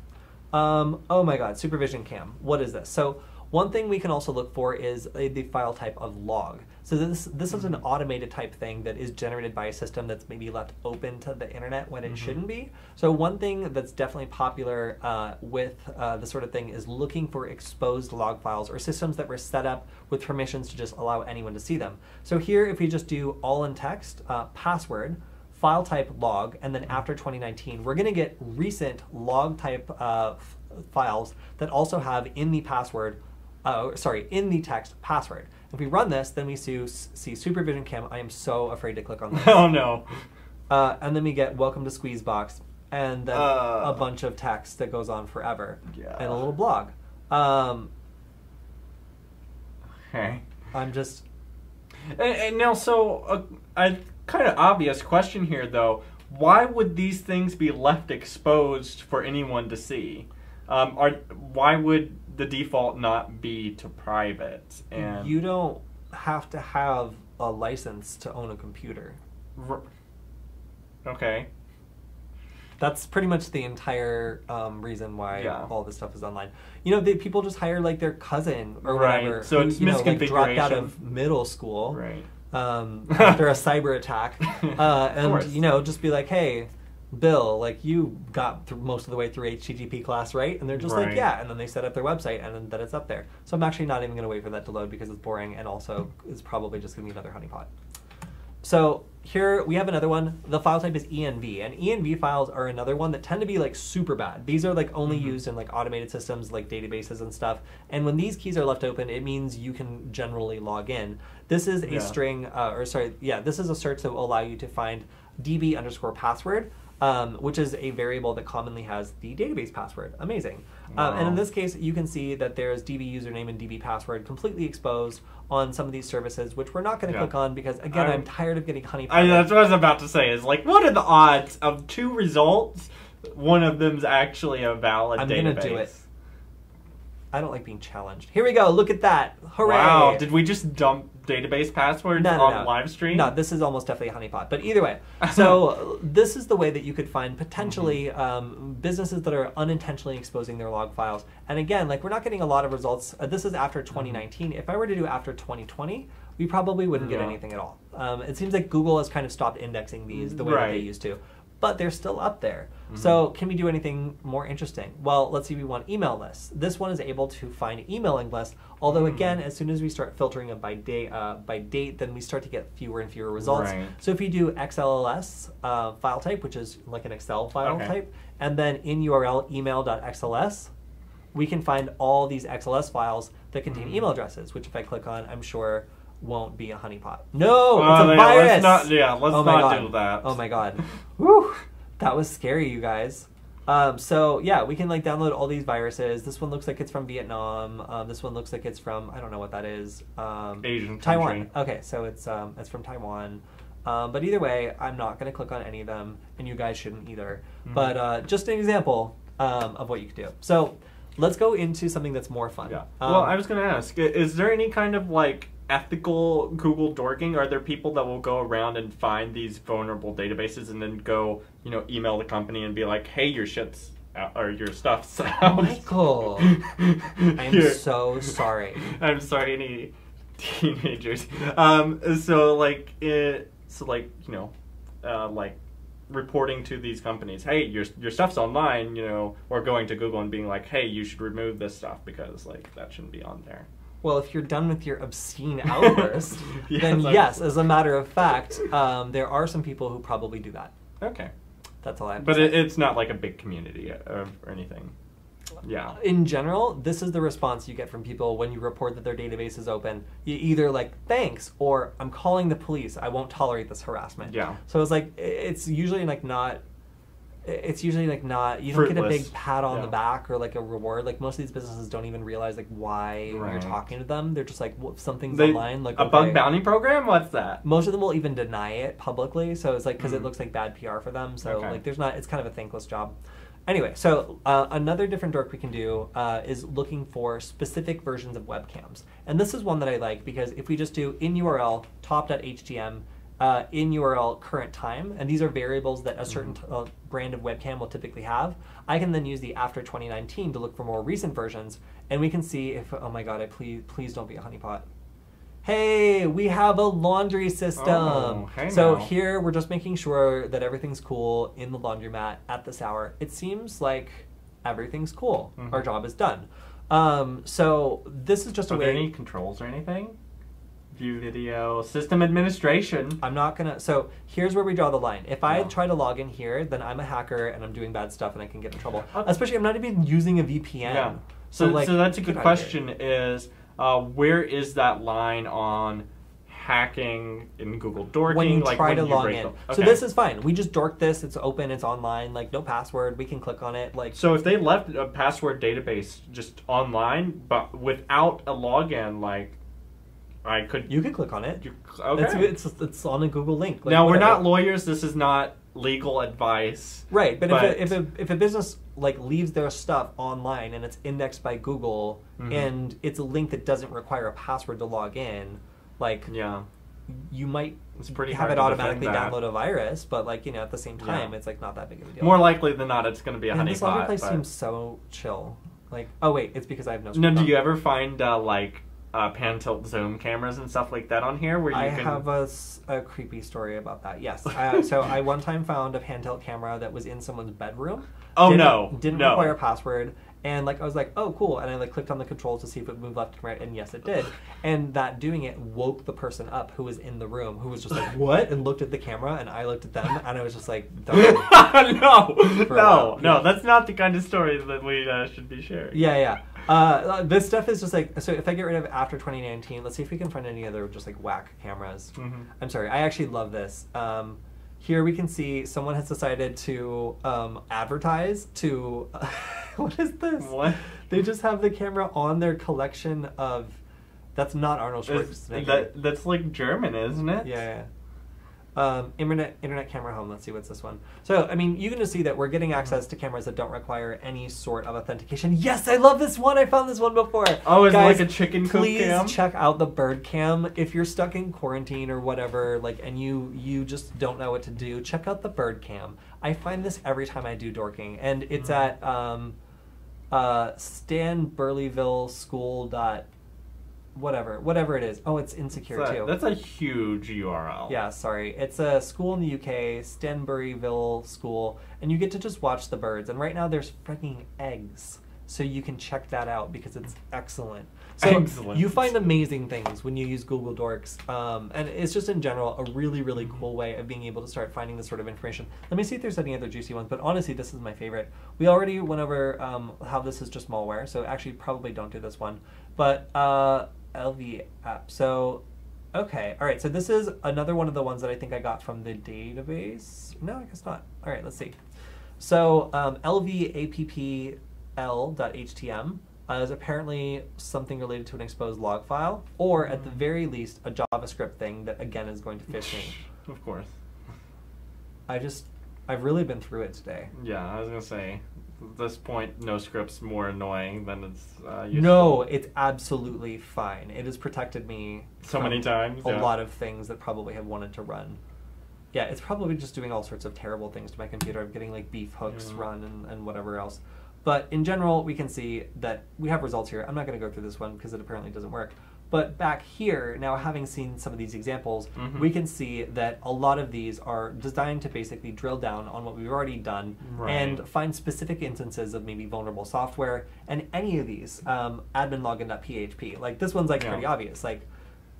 Um, oh my God, supervision cam. What is this? So one thing we can also look for is uh, the file type of log. So this this is an automated type thing that is generated by a system that's maybe left open to the internet when it Mhm. shouldn't be. So one thing that's definitely popular uh, with uh, this sort of thing is looking for exposed log files or systems that were set up with permissions to just allow anyone to see them. So here, if we just do all in text, uh, password, file type log, and then after 2019, we're going to get recent log type uh, f- files that also have in the password, uh, sorry, in the text password. If we run this, then we see, see supervision cam. I am so afraid to click on this. oh no. Uh, and then we get welcome to Squeezebox, and then Uh. a bunch of text that goes on forever, Yeah. and a little blog. Um, Okay. I'm just And, and now, so uh, a kind of obvious question here, though: Why would these things be left exposed for anyone to see? Um, are why would the default not be to private? And you don't have to have a license to own a computer. R- okay. That's pretty much the entire um, reason why Yeah. all this stuff is online. You know, they, people just hire like their cousin or Right. whatever. So who, it's you know, like, dropped out of middle school. Right. um, after a cyber attack, uh, and you know, just be like, hey. Bill, like you got through most of the way through HTTP class, right? And they're just like, yeah, and then they set up their website, and then that it's up there. So I'm actually not even going to wait for that to load because it's boring, and also it's probably just going to be another honeypot. So here we have another one. The file type is env, and env files are another one that tend to be like super bad. These are like only Mhm. used in like automated systems like databases and stuff. And when these keys are left open, it means you can generally log in. This is a Yeah. string, uh, or sorry, yeah, this is a search that will allow you to find db underscore password. Um, which is a variable that commonly has the database password. Amazing. Um, and in this case, you can see that there's DB username and DB password completely exposed on some of these services, which we're not going to Yeah. click on because, again, I'm- I'm, tired of getting honeypot. I, that's what I was about to say. Is like, what are the odds of two results? One of them's actually a valid I'm database. gonna do it. I don't like being challenged. Here we go. Look at that. Hooray. Wow! Did we just dump database passwords No, no, on no. live stream? No, this is almost definitely a honeypot. But either way, so this is the way that you could find potentially Mm-hmm. um, businesses that are unintentionally exposing their log files. And again, like we're not getting a lot of results. Uh, this is after 2019. If I were to do after 2020, we probably wouldn't get Mm-hmm. Anything at all. Um, it seems like Google has kind of stopped indexing these the way that they used to. But they're still up there. Mm-hmm. So, can we do anything more interesting? Well, let's see. We want email lists. This one is able to find emailing lists. Although, Mm. again, as soon as we start filtering them by day, uh, by date, then we start to get fewer and fewer results. Right. So if you do XLS uh, file type, which is like an Excel file Okay. type, and then in URL email.xls, we can find all these XLS files that contain Mhm. email addresses, which if I click on, I'm sure won't be a honeypot. No, Oh, it's a yeah, virus. let's not- yeah, let's oh my not God. do that. Oh my god. Whew. That was scary, you guys. Um, so yeah, we can like download all these viruses. This one looks like it's from Vietnam. Um, this one looks like it's from I don't know what that is. Um, Asian Taiwan. country. Okay, so it's um, it's from Taiwan. Um, but either way, I'm not going to click on any of them, and you guys shouldn't either. Mhm. But uh, just an example um, of what you could do. So let's go into something that's more fun. Yeah. Um, well, I was going to ask: Is there any kind of like ethical Google dorking? Are there people that will go around and find these vulnerable databases and then go, you know, email the company and be like, "Hey, your shit's out, or your stuff's out." Michael, I'm Here. so sorry. I'm sorry, any teenagers. Um, so like, it, so like, you know, uh, like reporting to these companies, hey, your your stuff's online, you know, or going to Google and being like, hey, you should remove this stuff because like that shouldn't be on there. Well, if you're done with your obscene outburst, Yes, then yes, as a matter of fact, um, there are some people who probably do that. Okay, That's all I have but it, it's not like a big community or, or anything. Yeah. in general, this is the response you get from people when you report that their database is open. You either like thanks or I'm calling the police. I won't tolerate this harassment. Yeah. So it's like it's usually like not. It's usually like not. You don't get a big pat on the back or like a reward. Like most of these businesses don't even realize like why you're talking to them. They're just like well, something's They- online. Like a okay. bug bounty program? What's that? most of them will even deny it publicly so it's like because it Mhm. looks like bad pr for them so Okay. like there's not it's kind of a thankless job anyway so uh, another different dork we can do uh, is looking for specific versions of webcams and this is one that i like because if we just do in url top.htm uh, in url current time and these are variables that a certain Mm-hmm. uh, brand of webcam will typically have i can then use the after 2019 to look for more recent versions and we can see if oh my god i please please don't be a honeypot hey, we have a laundry system. Oh, hey so now. here we're just making sure that everything's cool in the laundromat at this hour. It seems like everything's cool. Mhm. Our job is done. Um, so this is just a Are there any controls or anything? Video, system administration. I'm not gonna. So here's where we draw the line. If I Yeah. try to log in here, then I'm a hacker and I'm doing bad stuff and I can get in trouble. Uh, Especially, I'm not even using a VPN. Yeah. So, like, so that's a good question. Is uh, where is that line on hacking in Google dorking? when you like try when to log in. them? So this is fine. We just dork this. It's open. It's online. Like no password. We can click on it. Like So if they left a password database just online, but without a login, like I could. you can click on it. you- okay. It's, it's it's on a Google link. Like, now we're not lawyers. This is not legal advice. right, but, but- if, a, if a if a business like leaves their stuff online and it's indexed by Google Mhm. and it's a link that doesn't require a password to log in, like Yeah. you might It's pretty have it automatically download a virus, but like you know at the same time Yeah. it's like not that big of a deal. More likely than not, it's going to be a Man, this honeypot. place but- seems so chill. Like oh wait, it's because I have no. No, do you ever find uh, like uh, pan tilt zoom cameras and stuff like that on here where you I can have a creepy story about that. Yes. Uh, so I one time found a pan tilt camera that was in someone's bedroom. Oh, Didn't- no. Didn't No. require a password. And like I was like, oh cool, and I like clicked on the controls to see if it moved left and right, and yes, it did. And that doing it woke the person up who was in the room, who was just like, what, and looked at the camera, and I looked at them, and I was just like, no, no, no. That's not the kind of story that we uh, should be sharing. Yeah, yeah. Uh, this stuff is just like so. If I get rid of after 2019, let's see if we can find any other just like whack cameras. Mhm. I'm sorry. I actually love this. Um, here we can see someone has decided to um, advertise to. what is this? What? They just have the camera on their collection of. That's not Arnold Schwarzenegger. that that's like German, isn't it? Yeah, yeah. Um, internet internet camera home. Let's see what's this one. So I mean, you can just see that we're getting access to cameras that don't require any sort of authentication. Yes, I love this one. I found this one before. Oh, is it Guys, like a chicken coop Please cam? check out the bird cam if you're stuck in quarantine or whatever. Like, and you you just don't know what to do. Check out the bird cam. I find this every time I do dorking, and it's Mhm. at um, uh, Stanburleyville School dot whatever whatever it is. Oh, it's insecure That's a- too. That's a huge URL. Yeah, sorry. It's a school in the UK, Stanburyville School, and you get to just watch the birds. And right now there's freaking eggs. So you can check that out because it's excellent. So Excellent. you find amazing things when you use Google Dorks. Um, and it's just in general a really, really cool way of being able to start finding this sort of information. Let me see if there's any other juicy ones, but honestly, this is my favorite. We already went over um, how this is just malware, so actually probably don't do this one. But uh, LV app. So Okay, all right. So this is another one of the ones that I think I got from the database. No, I guess not. All right, let's see. So um, lvappl.htm uh, is apparently something related to an exposed log file, or at the very least, a JavaScript thing that again is going to fish me. Of course. I just, I've really been through it today. Yeah, I was gonna say, this point, no script's more annoying than it's uh, useful. No, it's absolutely fine. It has protected me So many times, A yeah. lot of things that probably have wanted to run. Yeah, it's probably just doing all sorts of terrible things to my computer. I'm getting like beef hooks Yeah. run and, and whatever else. But in general, we can see that we have results here. I'm not going to go through this one because it apparently doesn't work. But back here, now having seen some of these examples, Mhm. we can see that a lot of these are designed to basically drill down on what we've already done Right. and find specific instances of maybe vulnerable software. And any of these, um, adminlogin.php, like this one's like Yeah. pretty obvious. Like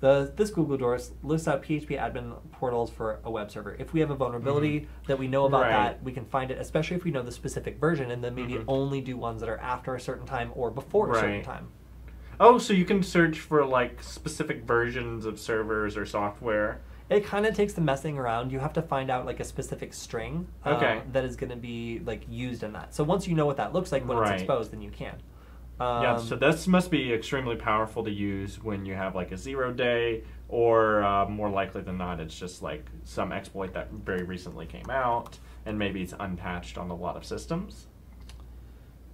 the this Google Doors lists out PHP admin portals for a web server. If we have a vulnerability that we know about Mm-hmm. Right. that, we can find it, especially if we know the specific version, and then maybe Mhm. only do ones that are after a certain time or before a certain time. Oh, so you can search for like specific versions of servers or software. It kind of takes the messing around. You have to find out like a specific string uh, Okay. that is going to be like used in that. So once you know what that looks like when Right. it's exposed, then you can. Um, yeah, so this must be extremely powerful to use when you have like a zero day, or uh, more likely than not, it's just like some exploit that very recently came out, and maybe it's unpatched on a lot of systems.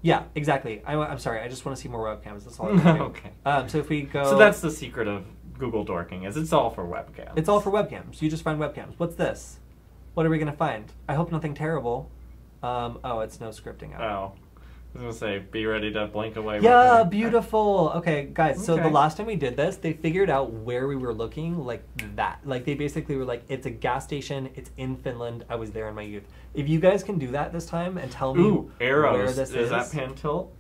Yeah, exactly. I, am sorry. I just want to see more webcams. That's all. I want to do. Okay. Um, so if we go, So that's the secret of Google Dorking, is it's all for webcams. It's all for webcams. You just find webcams. What's this? What are we gonna find? I hope nothing terrible. Um, oh, it's no scripting out. Oh, I was gonna say, be ready to blink away. Yeah, beautiful. Okay, guys. So the last time we did this, they figured out where we were looking like that. Like they basically were like, "It's a gas station. It's in Finland. I was there in my youth." If you guys can do that this time and tell me Ooh, arrows. where this is, that pan tilt?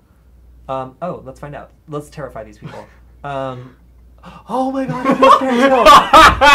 Um, oh, let's find out. Let's terrify these people. Um, oh my god, it is Periscope!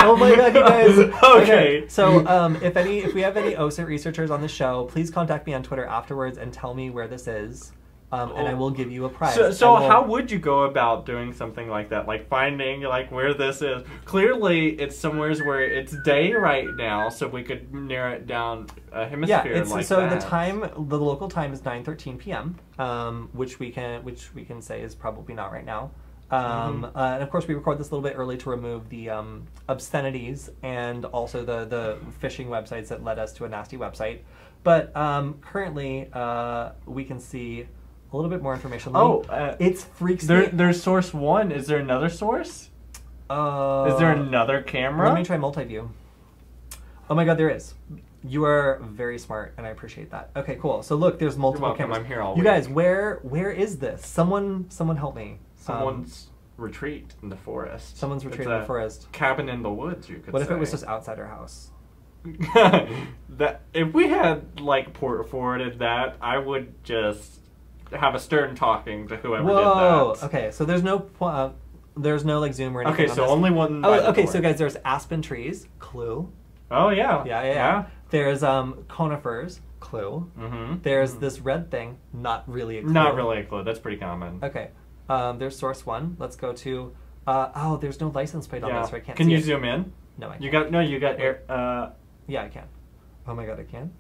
oh my god, you guys. Okay. So, um, if any, if we have any OSINT researchers on the show, please contact me on Twitter afterwards and tell me where this is, um, and I will give you a prize. So, so I will- how would you go about doing something like that? Like finding like where this is. Clearly, it's somewheres where it's day right now, so we could narrow it down a Yeah, hemisphere it's like so the time, the local time is nine thirteen p.m., um, which we can, which we can say is probably not right now. Um, Mhm. uh, and of course, we record this a little bit early to remove the um, obscenities and also the the phishing websites that led us to a nasty website. But um, currently, uh, we can see a little bit more information. Let me- Oh, uh, it's freaks There, me. there's source one. Is there another source? Uh, is there another camera? Let me try multi-view. Oh my god, there is. You are very smart, and I appreciate that. Okay, cool. So look, there's multiple cameras. I'm here all You week. guys, where where is this? Someone, someone help me. Um, Someone's retreat in the forest. Someone's It's retreating in the forest. Cabin in the woods, you could What if it was just outside our house? that if we had like port forwarded that, I would just have a stern talking to whoever Whoa. did that. Okay, so there's no uh, there's no like zoom or anything. Okay, so only one. Oh, okay. So guys, there's aspen trees. Clue. Oh yeah. Yeah, yeah, yeah. There's um conifers. Clue. Mm-hmm. There's this red thing. Not really a clue. Not really a clue. That's pretty common. Okay. Um, there's source one. Let's go to. Uh, oh, there's no license plate on Yeah. this, so I can't. Can you it. zoom in? No, I can't. You got no. You got air. Uh, Yeah, I can. Oh my god, I can.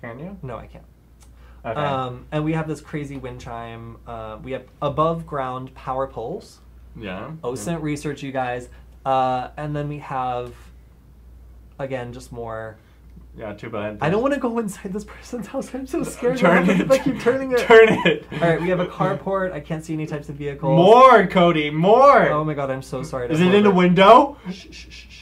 can you? No, I can't. Okay. Um, and we have this crazy wind chime. Uh, we have above ground power poles. yeah. OSINT research, you guys. Uh, and then we have, again, just more. Yeah. Too bad. I don't want to go inside this person's house. I'm so scared. Turn it. if I keep turning it. Turn it. All right, we have a carport. I can't see any types of vehicles. More, Kody. More. Oh my god, I'm so sorry. Is it in the window? Shh, shh, shh.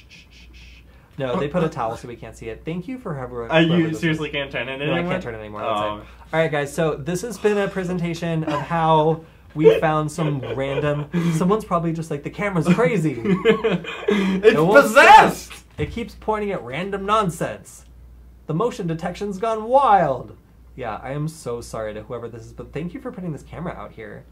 No, they put a towel so we can't see it. Thank you for whoever. Uh, you seriously was. can't turn it No, I anymore? can't turn it anymore. That's Oh. it. All right, guys. So this has been a presentation of how we found some random. Someone's probably just like the camera's crazy. it's It won't possessed. It keeps pointing at random nonsense. The motion detection's gone wild. Yeah, I am so sorry to whoever this is, but thank you for putting this camera out here.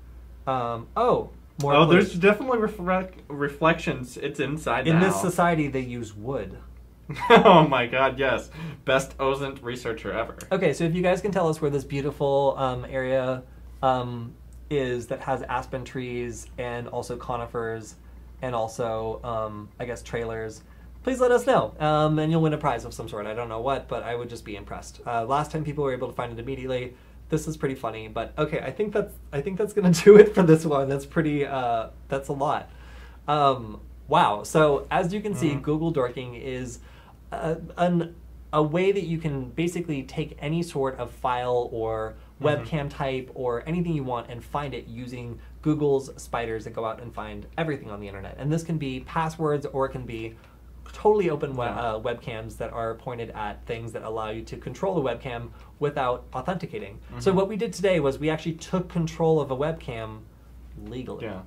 Um, oh, more. Oh, there's definitely reflec- reflections. It's inside in now. this society they use wood. oh my god, yes. Best OSINT researcher ever. Okay, so if you guys can tell us where this beautiful um, area um, is that has aspen trees and also conifers and also, um, I guess, trailers, please let us know. Um, and you'll win a prize of some sort. I don't know what, but I would just be impressed. Uh, last time people were able to find it immediately. This is pretty funny, but okay, I think that's I think that's gonna do it for this one. That's pretty. Uh, that's a lot. Um, wow. So as you can see, Mhm. Google Dorking is a, an, a way that you can basically take any sort of file or webcam type or anything you want and find it using Google's spiders that go out and find everything on the internet. And this can be passwords or it can be totally open uh, webcams that are pointed at things that allow you to control a webcam without authenticating. So Mhm. what we did today was we actually took control of a webcam legally. Yeah.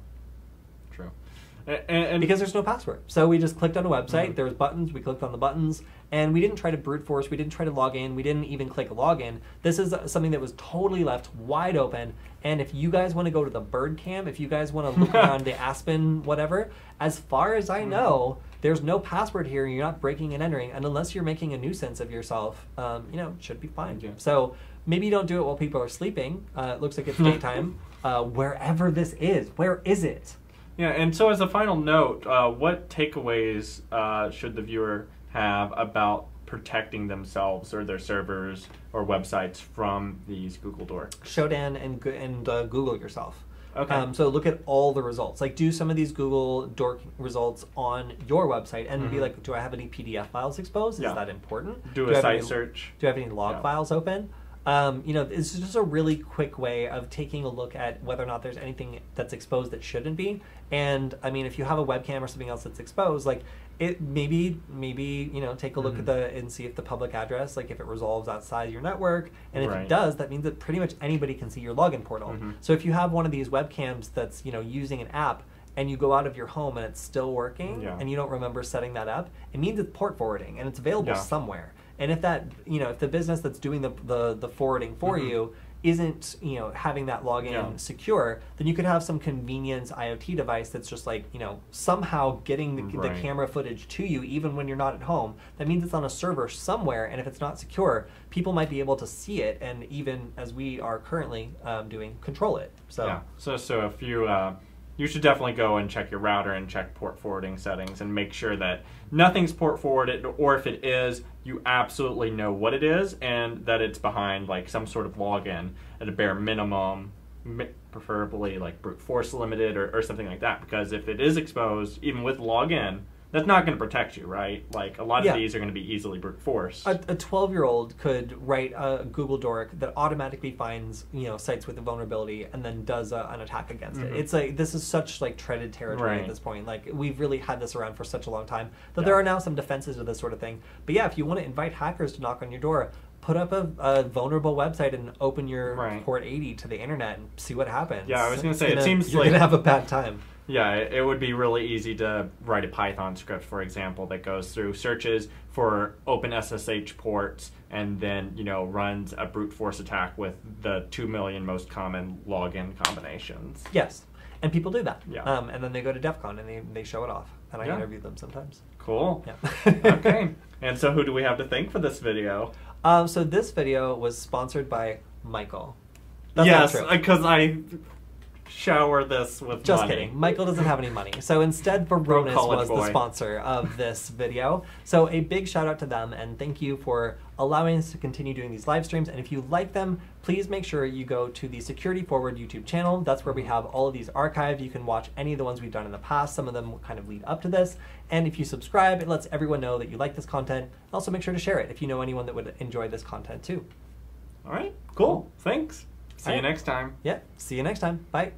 And, and because there's no password. So we just clicked on a website. Mhm. There was buttons. We clicked on the buttons, and we didn't try to brute force. We didn't try to log in. We didn't even click login. This is something that was totally left wide open. And if you guys want to go to the bird cam, if you guys want to look around the Aspen, whatever, as far as I Mhm. know, there's no password here. You're not breaking and entering, and unless you're making a nuisance of yourself, um, you know, should be fine. Yeah. So maybe you don't do it while people are sleeping. Uh, it looks like it's daytime. uh, wherever this is, where is it? Yeah, and so as a final note, uh, what takeaways uh, should the viewer have about protecting themselves or their servers or websites from these Google Dork? Shodan and and uh, Google yourself. Okay. Um, so look at all the results. Like do some of these Google Dork results on your website and be Mhm. like, do I have any PDF files exposed? Is Yeah. that important? Do I a site any- search. Do I have any log Yeah. files open? Um, you know, it's just a really quick way of taking a look at whether or not there's anything that's exposed that shouldn't be. And I mean, if you have a webcam or something else that's exposed, like it maybe maybe you know take a look at Mhm. the and see if the public address like if it resolves outside your network, and if Right. it does, that means that pretty much anybody can see your login portal. Mhm. So if you have one of these webcams that's you know using an app and you go out of your home and it's still working Yeah. and you don't remember setting that up, it means it's port forwarding and it's available Yeah. somewhere. And if that you know if the business that's doing the the, the forwarding for Mhm. you isn't you know having that login Yeah. secure, then you could have some convenience IoT device that's just like you know somehow getting the, the camera footage to you even when you're not at home. That means it's on a server somewhere, and if it's not secure, people might be able to see it, and even as we are currently um, doing, control it. So Yeah. So so if you uh, you should definitely go and check your router and check port forwarding settings and make sure that nothing's port forwarded or if it is, you absolutely know what it is and that it's behind like some sort of login at a bare minimum, preferably like brute force limited or, or something like that. Because if it is exposed, even with login, that's not going to protect you, right? Like a lot Yeah. of these are going to be easily brute force. A, a 12 year old could write a Google Dork that automatically finds you know sites with a vulnerability and then does a, an attack against it. Mhm. It's like this is such like treaded territory at this point. Like we've really had this around for such a long time that Yeah. there are now some defenses to this sort of thing. But yeah, if you want to invite hackers to knock on your door, put up a, a vulnerable website and open your Right. port 80 to the internet and see what happens. Yeah, I was gonna It's say, it seems you're like- gonna have a bad time. Yeah, it would be really easy to write a Python script, for example, that goes through searches for open SSH ports and then, you know, runs a brute force attack with the 2 million most common login combinations. Yes, and people do that. Yeah. Um, and then they go to DEF CON and they, they show it off, and I Yeah. interview them sometimes. Cool. Yeah. okay. And so who do we have to thank for this video? Um, so this video was sponsored by Michael. That's yes, because I shower this with Just money. kidding. Michael doesn't have any money. So instead, college was the sponsor of this video. So a big shout out to them and thank you for allowing us to continue doing these live streams. And if you like them, please make sure you go to the Security Forward YouTube channel. That's where we mm-hmm. have all of these archived. You can watch any of the ones we've done in the past. Some of them kind of lead up to this. And if you subscribe, it lets everyone know that you like this content. Also, make sure to share it if you know anyone that would enjoy this content too. All right, cool. Thanks. See All you right. next time. Yeah, see you next time. Bye.